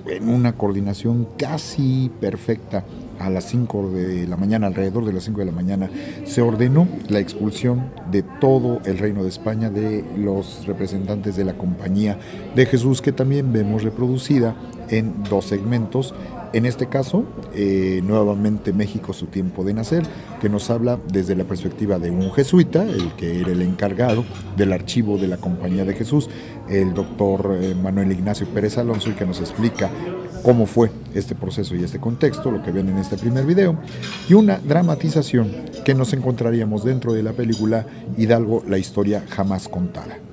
en una coordinación casi perfecta a las 5 de la mañana, alrededor de las 5 de la mañana, se ordenó la expulsión de todo el reino de España de los representantes de la Compañía de Jesús, que también vemos reproducida en dos segmentos. En este caso, eh, nuevamente México, su tiempo de nacer, que nos habla desde la perspectiva de un jesuita, el que era el encargado del archivo de la Compañía de Jesús, el doctor eh, Manuel Ignacio Pérez Alonso, y que nos explica cómo fue este proceso y este contexto, lo que ven en este primer video, y una dramatización que nos encontraríamos dentro de la película Hidalgo, la historia jamás contada.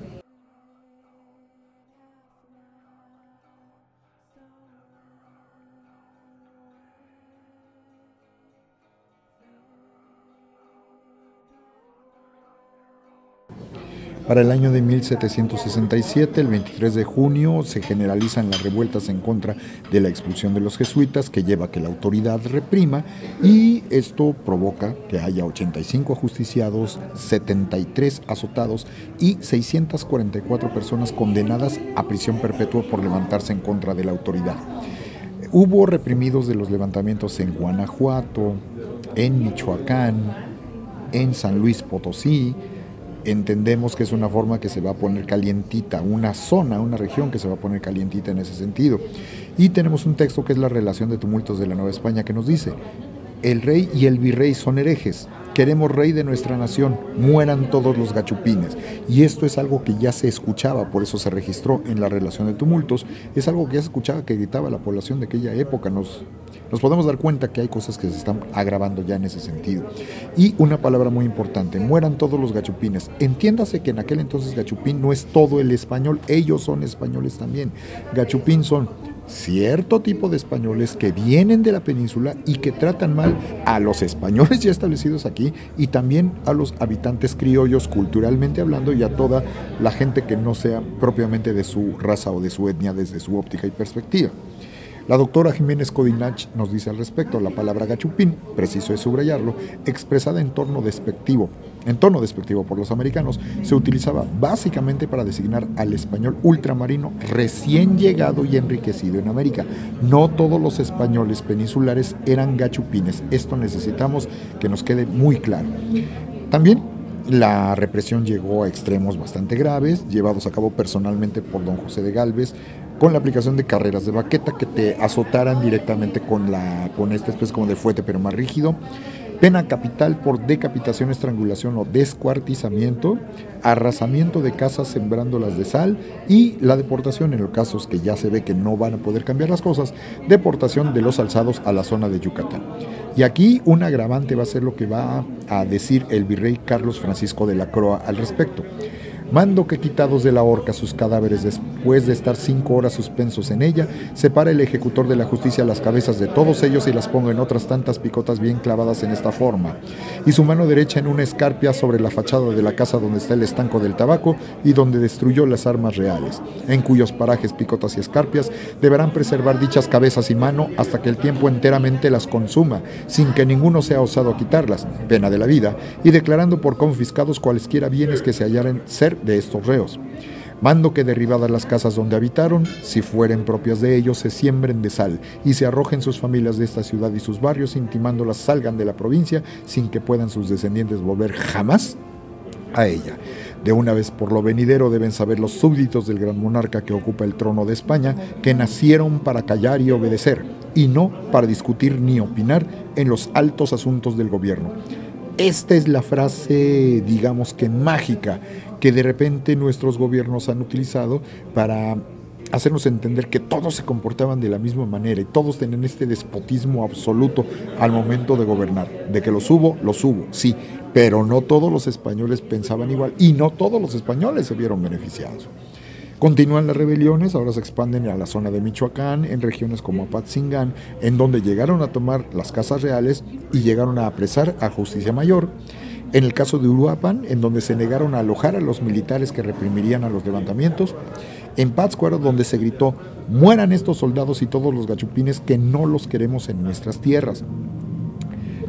Para el año de 1767, el 23 de junio, se generalizan las revueltas en contra de la expulsión de los jesuitas, que lleva a que la autoridad reprima, y esto provoca que haya 85 ajusticiados, 73 azotados y 644 personas condenadas a prisión perpetua por levantarse en contra de la autoridad. Hubo reprimidos de los levantamientos en Guanajuato, en Michoacán, en San Luis Potosí, entendemos que es una forma que se va a poner calientita, una zona, una región que se va a poner calientita en ese sentido. Y tenemos un texto que es la relación de tumultos de la Nueva España que nos dice, el rey y el virrey son herejes, queremos rey de nuestra nación, mueran todos los gachupines. Y esto es algo que ya se escuchaba, por eso se registró en la relación de tumultos, es algo que ya se escuchaba que gritaba la población de aquella época, nos, nos podemos dar cuenta que hay cosas que se están agravando ya en ese sentido. Y una palabra muy importante, mueran todos los gachupines. Entiéndase que en aquel entonces gachupín no es todo el español, ellos son españoles también. Gachupín son cierto tipo de españoles que vienen de la península y que tratan mal a los españoles ya establecidos aquí y también a los habitantes criollos culturalmente hablando y a toda la gente que no sea propiamente de su raza o de su etnia desde su óptica y perspectiva. La doctora Jiménez Codinach nos dice al respecto, la palabra gachupín, preciso es subrayarlo, expresada en tono despectivo, en tono despectivo por los americanos, se utilizaba básicamente para designar al español ultramarino recién llegado y enriquecido en América. No todos los españoles peninsulares eran gachupines, esto necesitamos que nos quede muy claro. También la represión llegó a extremos bastante graves, llevados a cabo personalmente por don José de Galvez, con la aplicación de carreras de baqueta que te azotaran directamente con, la, con esta especie como de fuete pero más rígido. Pena capital por decapitación, estrangulación o descuartizamiento, arrasamiento de casas sembrándolas de sal y la deportación en los casos que ya se ve que no van a poder cambiar las cosas, deportación de los alzados a la zona de Yucatán. Y aquí un agravante va a ser lo que va a decir el virrey Carlos Francisco de la Croa al respecto. Mando que quitados de la horca sus cadáveres después de estar cinco horas suspensos en ella, separe el ejecutor de la justicia las cabezas de todos ellos y las ponga en otras tantas picotas bien clavadas en esta forma, y su mano derecha en una escarpia sobre la fachada de la casa donde está el estanco del tabaco y donde destruyó las armas reales, en cuyos parajes picotas y escarpias deberán preservar dichas cabezas y mano hasta que el tiempo enteramente las consuma, sin que ninguno sea osado quitarlas, pena de la vida, y declarando por confiscados cualesquiera bienes que se hallaren ser de estos reos. Mando que derribadas las casas donde habitaron, si fueren propias de ellos, se siembren de sal y se arrojen sus familias de esta ciudad y sus barrios, intimándolas salgan de la provincia sin que puedan sus descendientes volver jamás a ella. De una vez por lo venidero deben saber los súbditos del gran monarca que ocupa el trono de España que nacieron para callar y obedecer, y no para discutir ni opinar en los altos asuntos del gobierno. Esta es la frase, digamos que mágica, que de repente nuestros gobiernos han utilizado para hacernos entender que todos se comportaban de la misma manera y todos tenían este despotismo absoluto al momento de gobernar. De que lo subo, lo subo, sí, pero no todos los españoles pensaban igual y no todos los españoles se vieron beneficiados. Continúan las rebeliones, ahora se expanden a la zona de Michoacán, en regiones como Apatzingán, en donde llegaron a tomar las casas reales y llegaron a apresar a Justicia Mayor. En el caso de Uruapan, en donde se negaron a alojar a los militares que reprimirían a los levantamientos. En Pátzcuaro, donde se gritó, mueran estos soldados y todos los gachupines que no los queremos en nuestras tierras.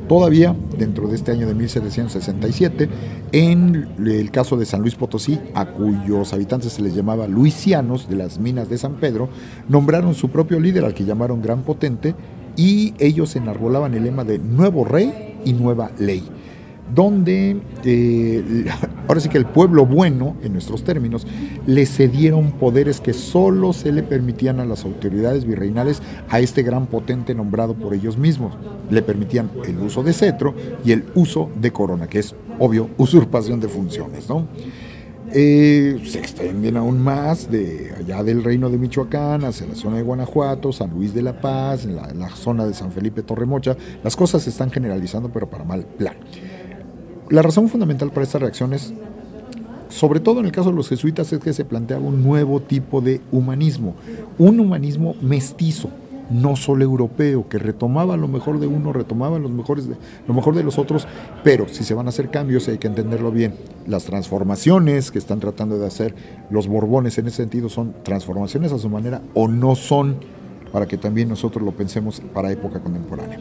Todavía, dentro de este año de 1767, en el caso de San Luis Potosí, a cuyos habitantes se les llamaba luisianos de las minas de San Pedro, nombraron su propio líder al que llamaron Gran Potente y ellos enarbolaban el lema de Nuevo Rey y Nueva Ley donde eh, ahora sí que el pueblo bueno, en nuestros términos, le cedieron poderes que solo se le permitían a las autoridades virreinales a este gran potente nombrado por ellos mismos. Le permitían el uso de cetro y el uso de corona, que es obvio usurpación de funciones, ¿no? Eh, se extienden aún más de allá del reino de Michoacán hacia la zona de Guanajuato, San Luis de la Paz, la, la zona de San Felipe Torremocha. Las cosas se están generalizando, pero para mal plan. La razón fundamental para esta reacción es, sobre todo en el caso de los jesuitas, es que se planteaba un nuevo tipo de humanismo, un humanismo mestizo, no solo europeo, que retomaba lo mejor de uno, retomaba los mejores lo mejor de los otros, pero si se van a hacer cambios hay que entenderlo bien. Las transformaciones que están tratando de hacer los Borbones en ese sentido son transformaciones a su manera o no son, para que también nosotros lo pensemos para época contemporánea.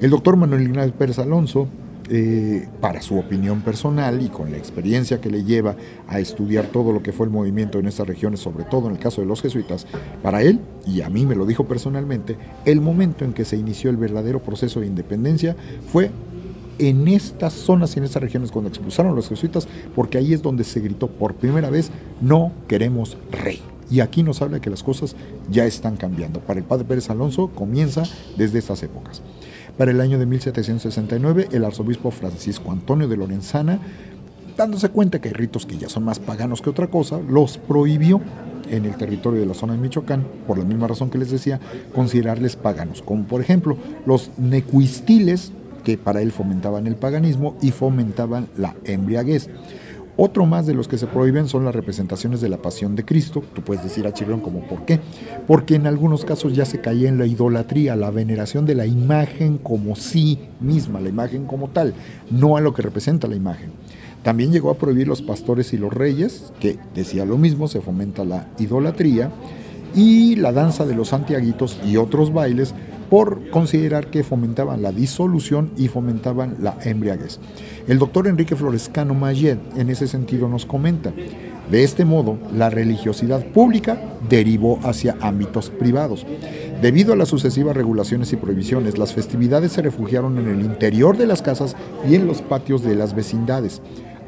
El doctor Manuel Ignacio Pérez Alonso eh, para su opinión personal y con la experiencia que le lleva a estudiar todo lo que fue el movimiento en estas regiones, sobre todo en el caso de los jesuitas, para él, y a mí me lo dijo personalmente, el momento en que se inició el verdadero proceso de independencia fue en estas zonas y en estas regiones cuando expulsaron a los jesuitas, porque ahí es donde se gritó por primera vez, no queremos rey. Y aquí nos habla que las cosas ya están cambiando. Para el padre Pérez Alonso comienza desde estas épocas. Para el año de 1769, el arzobispo Francisco Antonio de Lorenzana, dándose cuenta que hay ritos que ya son más paganos que otra cosa, los prohibió en el territorio de la zona de Michoacán, por la misma razón que les decía, considerarles paganos, como por ejemplo los necuistiles, que para él fomentaban el paganismo y fomentaban la embriaguez. Otro más de los que se prohíben son las representaciones de la pasión de Cristo. Tú puedes decir a Chirrión como por qué. Porque en algunos casos ya se caía en la idolatría, la veneración de la imagen como sí misma, la imagen como tal, no a lo que representa la imagen. También llegó a prohibir los pastores y los reyes, que decía lo mismo, se fomenta la idolatría, y la danza de los santiaguitos y otros bailes por considerar que fomentaban la disolución y fomentaban la embriaguez. El doctor Enrique Florescano Mayet en ese sentido nos comenta, de este modo, la religiosidad pública derivó hacia ámbitos privados. Debido a las sucesivas regulaciones y prohibiciones, las festividades se refugiaron en el interior de las casas y en los patios de las vecindades.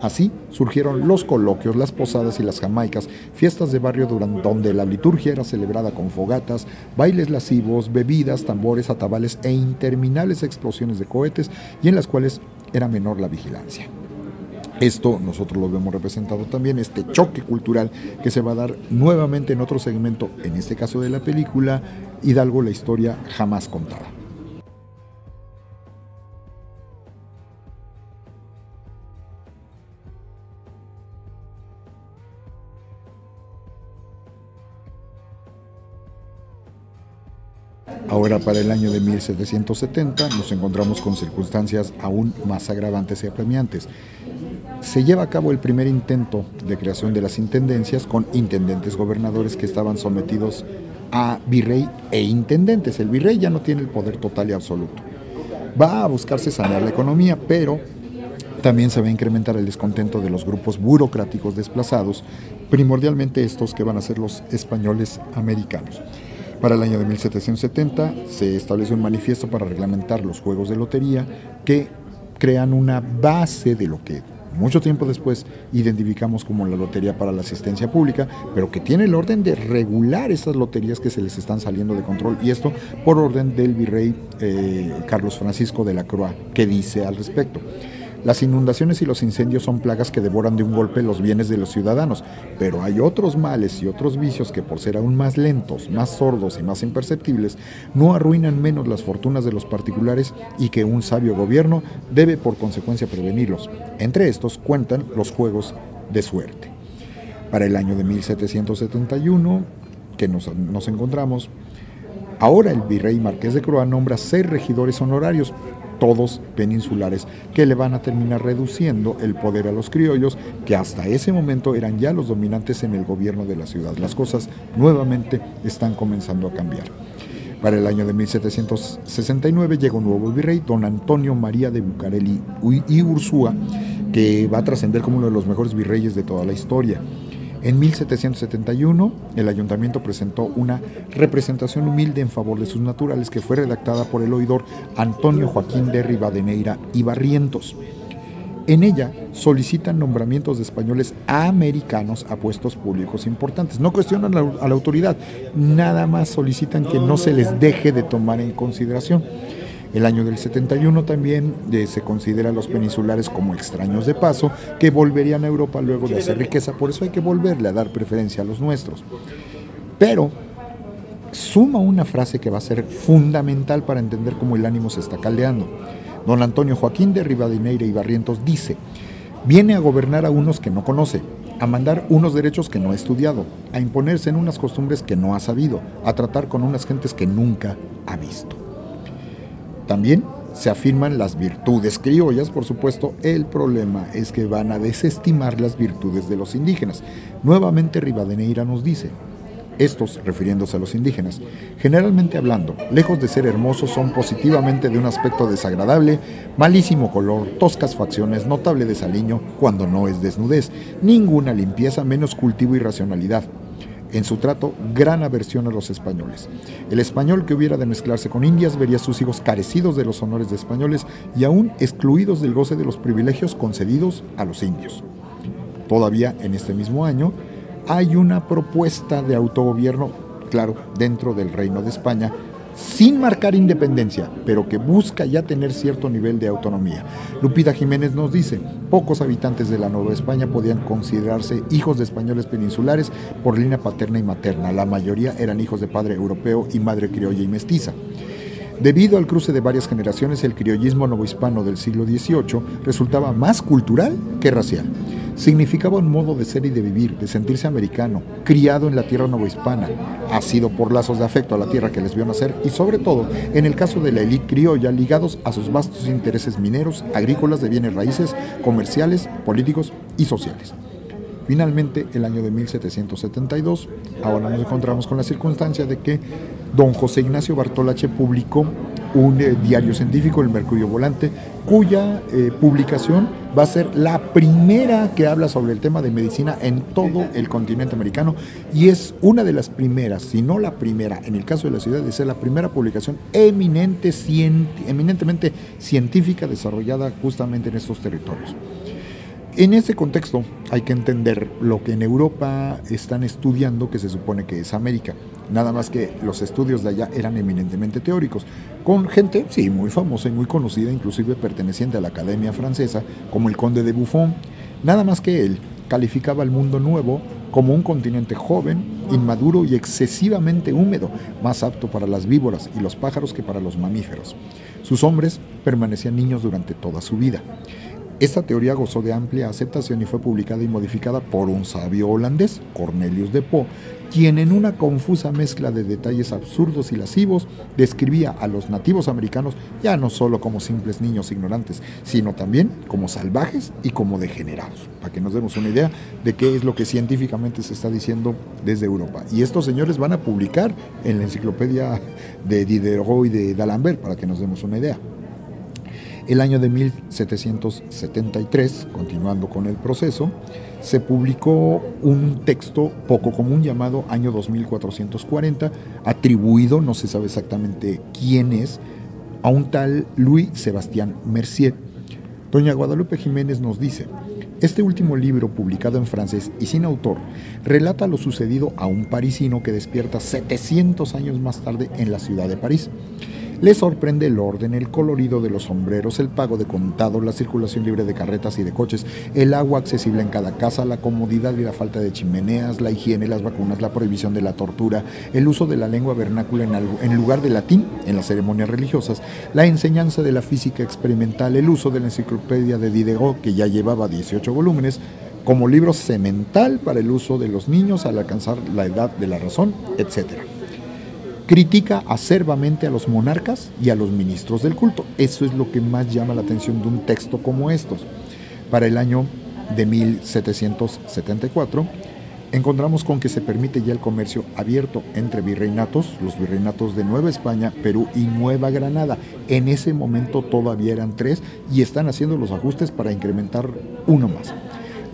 Así surgieron los coloquios, las posadas y las jamaicas, fiestas de barrio donde la liturgia era celebrada con fogatas, bailes lascivos, bebidas, tambores, atabales e interminables explosiones de cohetes y en las cuales era menor la vigilancia. Esto nosotros lo vemos representado también, este choque cultural que se va a dar nuevamente en otro segmento, en este caso de la película Hidalgo, la historia jamás contada. Ahora para el año de 1770 nos encontramos con circunstancias aún más agravantes y apremiantes. Se lleva a cabo el primer intento de creación de las intendencias con intendentes gobernadores que estaban sometidos a virrey e intendentes. El virrey ya no tiene el poder total y absoluto. Va a buscarse sanear la economía, pero también se va a incrementar el descontento de los grupos burocráticos desplazados, primordialmente estos que van a ser los españoles americanos. Para el año de 1770 se establece un manifiesto para reglamentar los juegos de lotería que crean una base de lo que mucho tiempo después identificamos como la Lotería para la Asistencia Pública, pero que tiene el orden de regular esas loterías que se les están saliendo de control, y esto por orden del virrey eh, Carlos Francisco de la Croix, que dice al respecto. Las inundaciones y los incendios son plagas que devoran de un golpe los bienes de los ciudadanos, pero hay otros males y otros vicios que por ser aún más lentos, más sordos y más imperceptibles, no arruinan menos las fortunas de los particulares y que un sabio gobierno debe por consecuencia prevenirlos. Entre estos cuentan los juegos de suerte. Para el año de 1771, que nos, nos encontramos, ahora el virrey Marqués de Croa nombra seis regidores honorarios todos peninsulares, que le van a terminar reduciendo el poder a los criollos, que hasta ese momento eran ya los dominantes en el gobierno de la ciudad. Las cosas nuevamente están comenzando a cambiar. Para el año de 1769 llega un nuevo virrey, don Antonio María de Bucareli y Ursúa, que va a trascender como uno de los mejores virreyes de toda la historia. En 1771, el ayuntamiento presentó una representación humilde en favor de sus naturales que fue redactada por el oidor Antonio Joaquín de Rivadeneira y Barrientos. En ella solicitan nombramientos de españoles americanos a puestos públicos importantes. No cuestionan a la autoridad, nada más solicitan que no se les deje de tomar en consideración. El año del 71 también eh, se considera a los peninsulares como extraños de paso que volverían a Europa luego de hacer riqueza, por eso hay que volverle a dar preferencia a los nuestros. Pero suma una frase que va a ser fundamental para entender cómo el ánimo se está caldeando. Don Antonio Joaquín de Rivadeneira y Barrientos dice, viene a gobernar a unos que no conoce, a mandar unos derechos que no ha estudiado, a imponerse en unas costumbres que no ha sabido, a tratar con unas gentes que nunca ha visto. También se afirman las virtudes criollas, por supuesto, el problema es que van a desestimar las virtudes de los indígenas. Nuevamente Rivadeneira nos dice, estos, refiriéndose a los indígenas, generalmente hablando, lejos de ser hermosos, son positivamente de un aspecto desagradable, malísimo color, toscas facciones, notable desaliño, cuando no es desnudez, ninguna limpieza, menos cultivo y racionalidad, en su trato gran aversión a los españoles. El español que hubiera de mezclarse con indias vería a sus hijos carecidos de los honores de españoles y aún excluidos del goce de los privilegios concedidos a los indios. Todavía en este mismo año, hay una propuesta de autogobierno, claro, dentro del Reino de España, sin marcar independencia, pero que busca ya tener cierto nivel de autonomía. Lupita Jiménez nos dice, pocos habitantes de la Nueva España podían considerarse hijos de españoles peninsulares por línea paterna y materna. La mayoría eran hijos de padre europeo y madre criolla y mestiza. Debido al cruce de varias generaciones, el criollismo novohispano del siglo XVIII resultaba más cultural que racial. Significaba un modo de ser y de vivir, de sentirse americano, criado en la tierra novohispana, sido por lazos de afecto a la tierra que les vio nacer y sobre todo, en el caso de la élite criolla, ligados a sus vastos intereses mineros, agrícolas, de bienes raíces, comerciales, políticos y sociales. Finalmente, el año de 1772, ahora nos encontramos con la circunstancia de que don José Ignacio Bartolache publicó un eh, diario científico, el Mercurio Volante, cuya eh, publicación va a ser la primera que habla sobre el tema de medicina en todo el continente americano y es una de las primeras, si no la primera, en el caso de la ciudad, de ser la primera publicación eminente, eminentemente científica desarrollada justamente en estos territorios. En ese contexto hay que entender lo que en Europa están estudiando, que se supone que es América. Nada más que los estudios de allá eran eminentemente teóricos, con gente, sí, muy famosa y muy conocida, inclusive perteneciente a la Academia Francesa, como el conde de Buffon. Nada más que él calificaba al mundo nuevo como un continente joven, inmaduro y excesivamente húmedo, más apto para las víboras y los pájaros que para los mamíferos. Sus hombres permanecían niños durante toda su vida. Esta teoría gozó de amplia aceptación y fue publicada y modificada por un sabio holandés, Cornelius de Poe, quien en una confusa mezcla de detalles absurdos y lascivos describía a los nativos americanos ya no solo como simples niños ignorantes, sino también como salvajes y como degenerados, para que nos demos una idea de qué es lo que científicamente se está diciendo desde Europa. Y estos señores van a publicar en la enciclopedia de Diderot y de D'Alembert, para que nos demos una idea. El año de 1773, continuando con el proceso, se publicó un texto poco común llamado Año 2440, atribuido, no se sabe exactamente quién es, a un tal Louis Sebastián Mercier. Doña Guadalupe Jiménez nos dice, este último libro, publicado en francés y sin autor, relata lo sucedido a un parisino que despierta 700 años más tarde en la ciudad de París. Le sorprende el orden, el colorido de los sombreros, el pago de contado, la circulación libre de carretas y de coches, el agua accesible en cada casa, la comodidad y la falta de chimeneas, la higiene, las vacunas, la prohibición de la tortura, el uso de la lengua vernácula en, lugar de latín en las ceremonias religiosas, la enseñanza de la física experimental, el uso de la enciclopedia de Diderot, que ya llevaba 18 volúmenes, como libro semental para el uso de los niños al alcanzar la edad de la razón, etc critica acerbamente a los monarcas y a los ministros del culto. Eso es lo que más llama la atención de un texto como estos. Para el año de 1774, encontramos con que se permite ya el comercio abierto entre virreinatos, los virreinatos de Nueva España, Perú y Nueva Granada. En ese momento todavía eran tres y están haciendo los ajustes para incrementar uno más.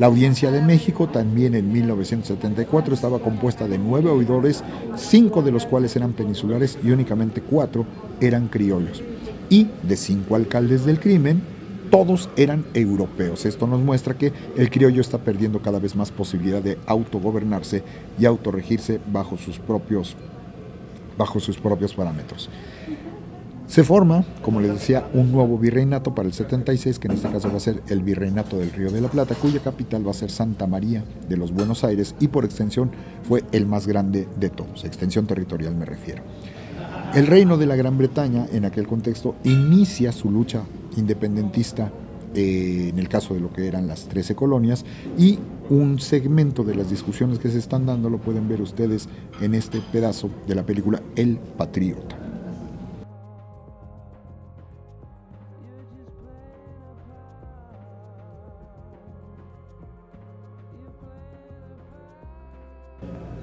La Audiencia de México también en 1974 estaba compuesta de nueve oidores, cinco de los cuales eran peninsulares y únicamente cuatro eran criollos. Y de cinco alcaldes del crimen, todos eran europeos. Esto nos muestra que el criollo está perdiendo cada vez más posibilidad de autogobernarse y autorregirse bajo sus propios, bajo sus propios parámetros. Se forma, como les decía, un nuevo virreinato para el 76, que en este caso va a ser el virreinato del Río de la Plata, cuya capital va a ser Santa María de los Buenos Aires y por extensión fue el más grande de todos, extensión territorial me refiero. El reino de la Gran Bretaña, en aquel contexto, inicia su lucha independentista eh, en el caso de lo que eran las 13 colonias y un segmento de las discusiones que se están dando lo pueden ver ustedes en este pedazo de la película El Patriota.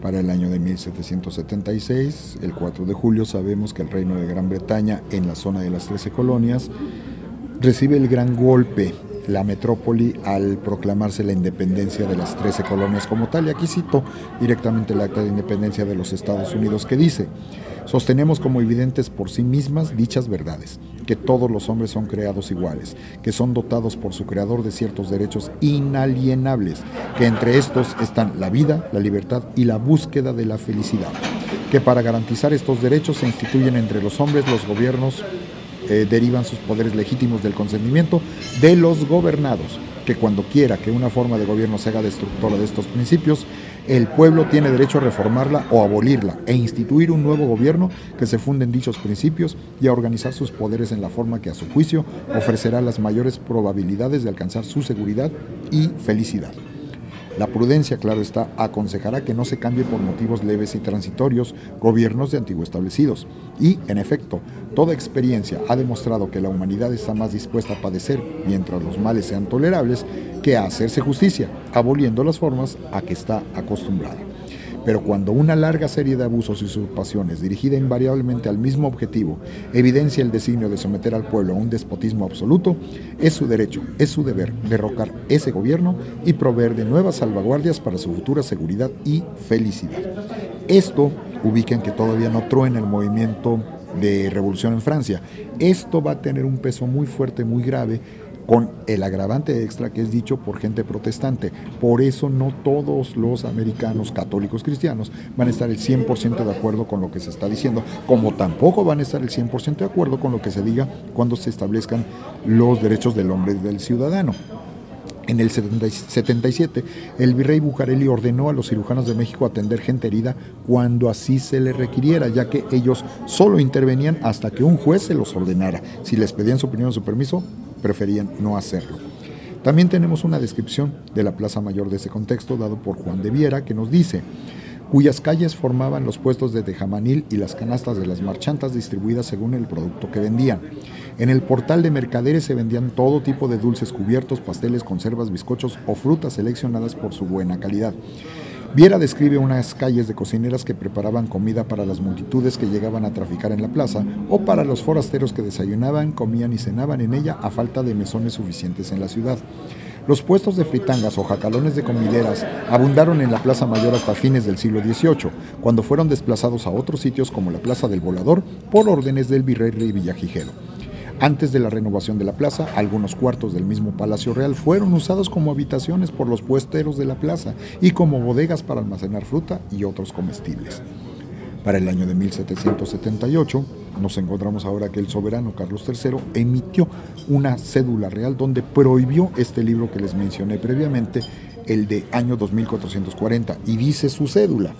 Para el año de 1776, el 4 de julio, sabemos que el Reino de Gran Bretaña, en la zona de las Trece Colonias, recibe el gran golpe la metrópoli al proclamarse la independencia de las 13 colonias como tal. Y aquí cito directamente el acta de independencia de los Estados Unidos que dice, sostenemos como evidentes por sí mismas dichas verdades, que todos los hombres son creados iguales, que son dotados por su creador de ciertos derechos inalienables, que entre estos están la vida, la libertad y la búsqueda de la felicidad, que para garantizar estos derechos se instituyen entre los hombres los gobiernos eh, derivan sus poderes legítimos del consentimiento de los gobernados, que cuando quiera que una forma de gobierno se haga destructora de estos principios, el pueblo tiene derecho a reformarla o abolirla e instituir un nuevo gobierno que se funde en dichos principios y a organizar sus poderes en la forma que a su juicio ofrecerá las mayores probabilidades de alcanzar su seguridad y felicidad. La prudencia, claro está, aconsejará que no se cambie por motivos leves y transitorios gobiernos de antiguo establecidos. Y, en efecto, toda experiencia ha demostrado que la humanidad está más dispuesta a padecer mientras los males sean tolerables que a hacerse justicia, aboliendo las formas a que está acostumbrada. Pero cuando una larga serie de abusos y usurpaciones dirigida invariablemente al mismo objetivo evidencia el designio de someter al pueblo a un despotismo absoluto, es su derecho, es su deber derrocar ese gobierno y proveer de nuevas salvaguardias para su futura seguridad y felicidad. Esto ubiquen que todavía no truena el movimiento de revolución en Francia. Esto va a tener un peso muy fuerte, muy grave con el agravante extra que es dicho por gente protestante. Por eso no todos los americanos católicos cristianos van a estar el 100% de acuerdo con lo que se está diciendo, como tampoco van a estar el 100% de acuerdo con lo que se diga cuando se establezcan los derechos del hombre y del ciudadano. En el 77, el virrey Bucareli ordenó a los cirujanos de México atender gente herida cuando así se le requiriera, ya que ellos solo intervenían hasta que un juez se los ordenara. Si les pedían su opinión o su permiso, preferían no hacerlo. También tenemos una descripción de la Plaza Mayor de ese contexto dado por Juan de Viera que nos dice, cuyas calles formaban los puestos de tejamanil y las canastas de las marchantas distribuidas según el producto que vendían. En el portal de mercaderes se vendían todo tipo de dulces cubiertos, pasteles, conservas, bizcochos o frutas seleccionadas por su buena calidad. Viera describe unas calles de cocineras que preparaban comida para las multitudes que llegaban a traficar en la plaza o para los forasteros que desayunaban, comían y cenaban en ella a falta de mesones suficientes en la ciudad. Los puestos de fritangas o jacalones de comideras abundaron en la Plaza Mayor hasta fines del siglo XVIII, cuando fueron desplazados a otros sitios como la Plaza del Volador por órdenes del virrey Villajijero. Antes de la renovación de la plaza, algunos cuartos del mismo Palacio Real fueron usados como habitaciones por los puesteros de la plaza y como bodegas para almacenar fruta y otros comestibles. Para el año de 1778, nos encontramos ahora que el soberano Carlos III emitió una cédula real donde prohibió este libro que les mencioné previamente, el de año 2440, y dice su cédula,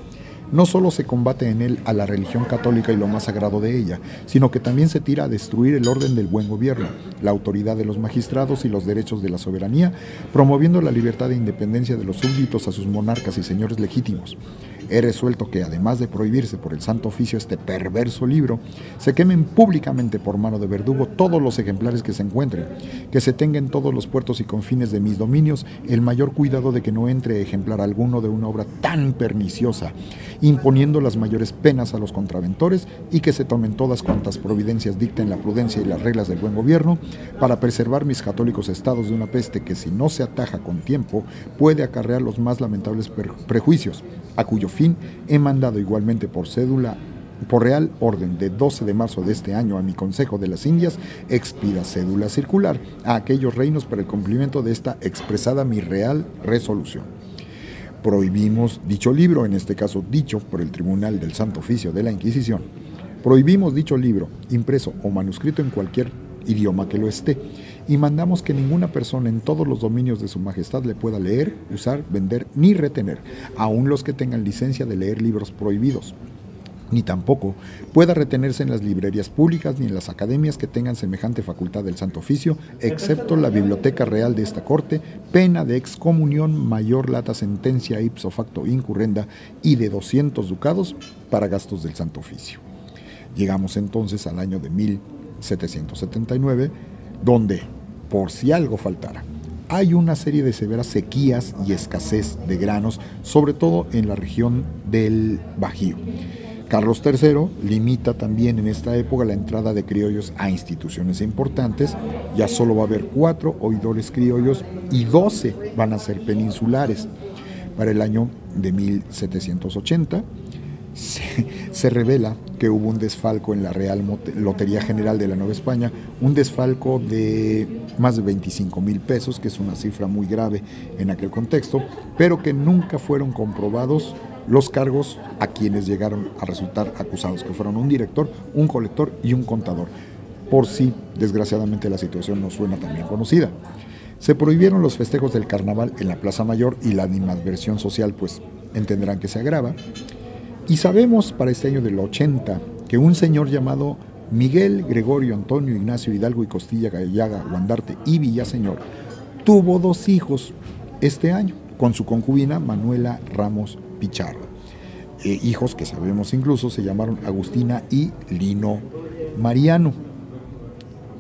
no solo se combate en él a la religión católica y lo más sagrado de ella, sino que también se tira a destruir el orden del buen gobierno, la autoridad de los magistrados y los derechos de la soberanía, promoviendo la libertad e independencia de los súbditos a sus monarcas y señores legítimos. He resuelto que, además de prohibirse por el santo oficio este perverso libro, se quemen públicamente por mano de verdugo todos los ejemplares que se encuentren, que se tenga en todos los puertos y confines de mis dominios el mayor cuidado de que no entre ejemplar alguno de una obra tan perniciosa, imponiendo las mayores penas a los contraventores y que se tomen todas cuantas providencias dicten la prudencia y las reglas del buen gobierno para preservar mis católicos estados de una peste que si no se ataja con tiempo puede acarrear los más lamentables prejuicios, a cuyo fin, he mandado igualmente por cédula por real orden de 12 de marzo de este año a mi Consejo de las Indias, expida cédula circular a aquellos reinos para el cumplimiento de esta expresada mi real resolución. Prohibimos dicho libro, en este caso dicho por el Tribunal del Santo Oficio de la Inquisición. Prohibimos dicho libro, impreso o manuscrito en cualquier idioma que lo esté, y mandamos que ninguna persona en todos los dominios de su majestad le pueda leer, usar, vender ni retener, aun los que tengan licencia de leer libros prohibidos ni tampoco pueda retenerse en las librerías públicas ni en las academias que tengan semejante facultad del Santo Oficio, excepto la Biblioteca Real de esta Corte, pena de excomunión mayor lata sentencia ipso facto incurrenda y de 200 ducados para gastos del Santo Oficio. Llegamos entonces al año de 1779, donde por si algo faltara. Hay una serie de severas sequías y escasez de granos, sobre todo en la región del Bajío, Carlos III limita también en esta época la entrada de criollos a instituciones importantes. Ya solo va a haber cuatro oidores criollos y doce van a ser peninsulares. Para el año de 1780 se, revela que hubo un desfalco en la Real Lotería General de la Nueva España, un desfalco de más de 25 mil pesos, que es una cifra muy grave en aquel contexto, pero que nunca fueron comprobados los cargos a quienes llegaron a resultar acusados, que fueron un director, un colector y un contador, por si desgraciadamente la situación no suena tan bien conocida. Se prohibieron los festejos del carnaval en la Plaza Mayor y la animadversión social pues entenderán que se agrava. Y sabemos para este año del 80 que un señor llamado Miguel Gregorio Antonio Ignacio Hidalgo y Costilla Gallaga Guandarte y Villaseñor tuvo dos hijos este año con su concubina Manuela Ramos Pichardo. Eh, hijos que sabemos incluso se llamaron Agustina y Lino Mariano.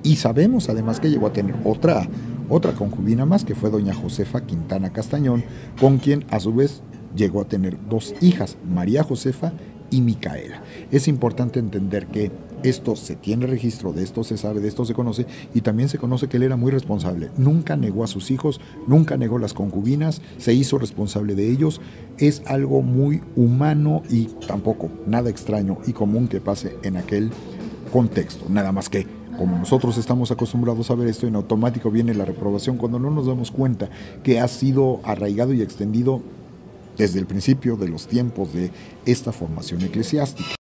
Y sabemos además que llegó a tener otra, otra concubina más, que fue doña Josefa Quintana Castañón, con quien a su vez llegó a tener dos hijas, María Josefa y Micaela. Es importante entender que esto se tiene registro, de esto se sabe, de esto se conoce y también se conoce que él era muy responsable. Nunca negó a sus hijos, nunca negó las concubinas, se hizo responsable de ellos. Es algo muy humano y tampoco nada extraño y común que pase en aquel contexto. Nada más que como nosotros estamos acostumbrados a ver esto, en automático viene la reprobación cuando no nos damos cuenta que ha sido arraigado y extendido desde el principio de los tiempos de esta formación eclesiástica.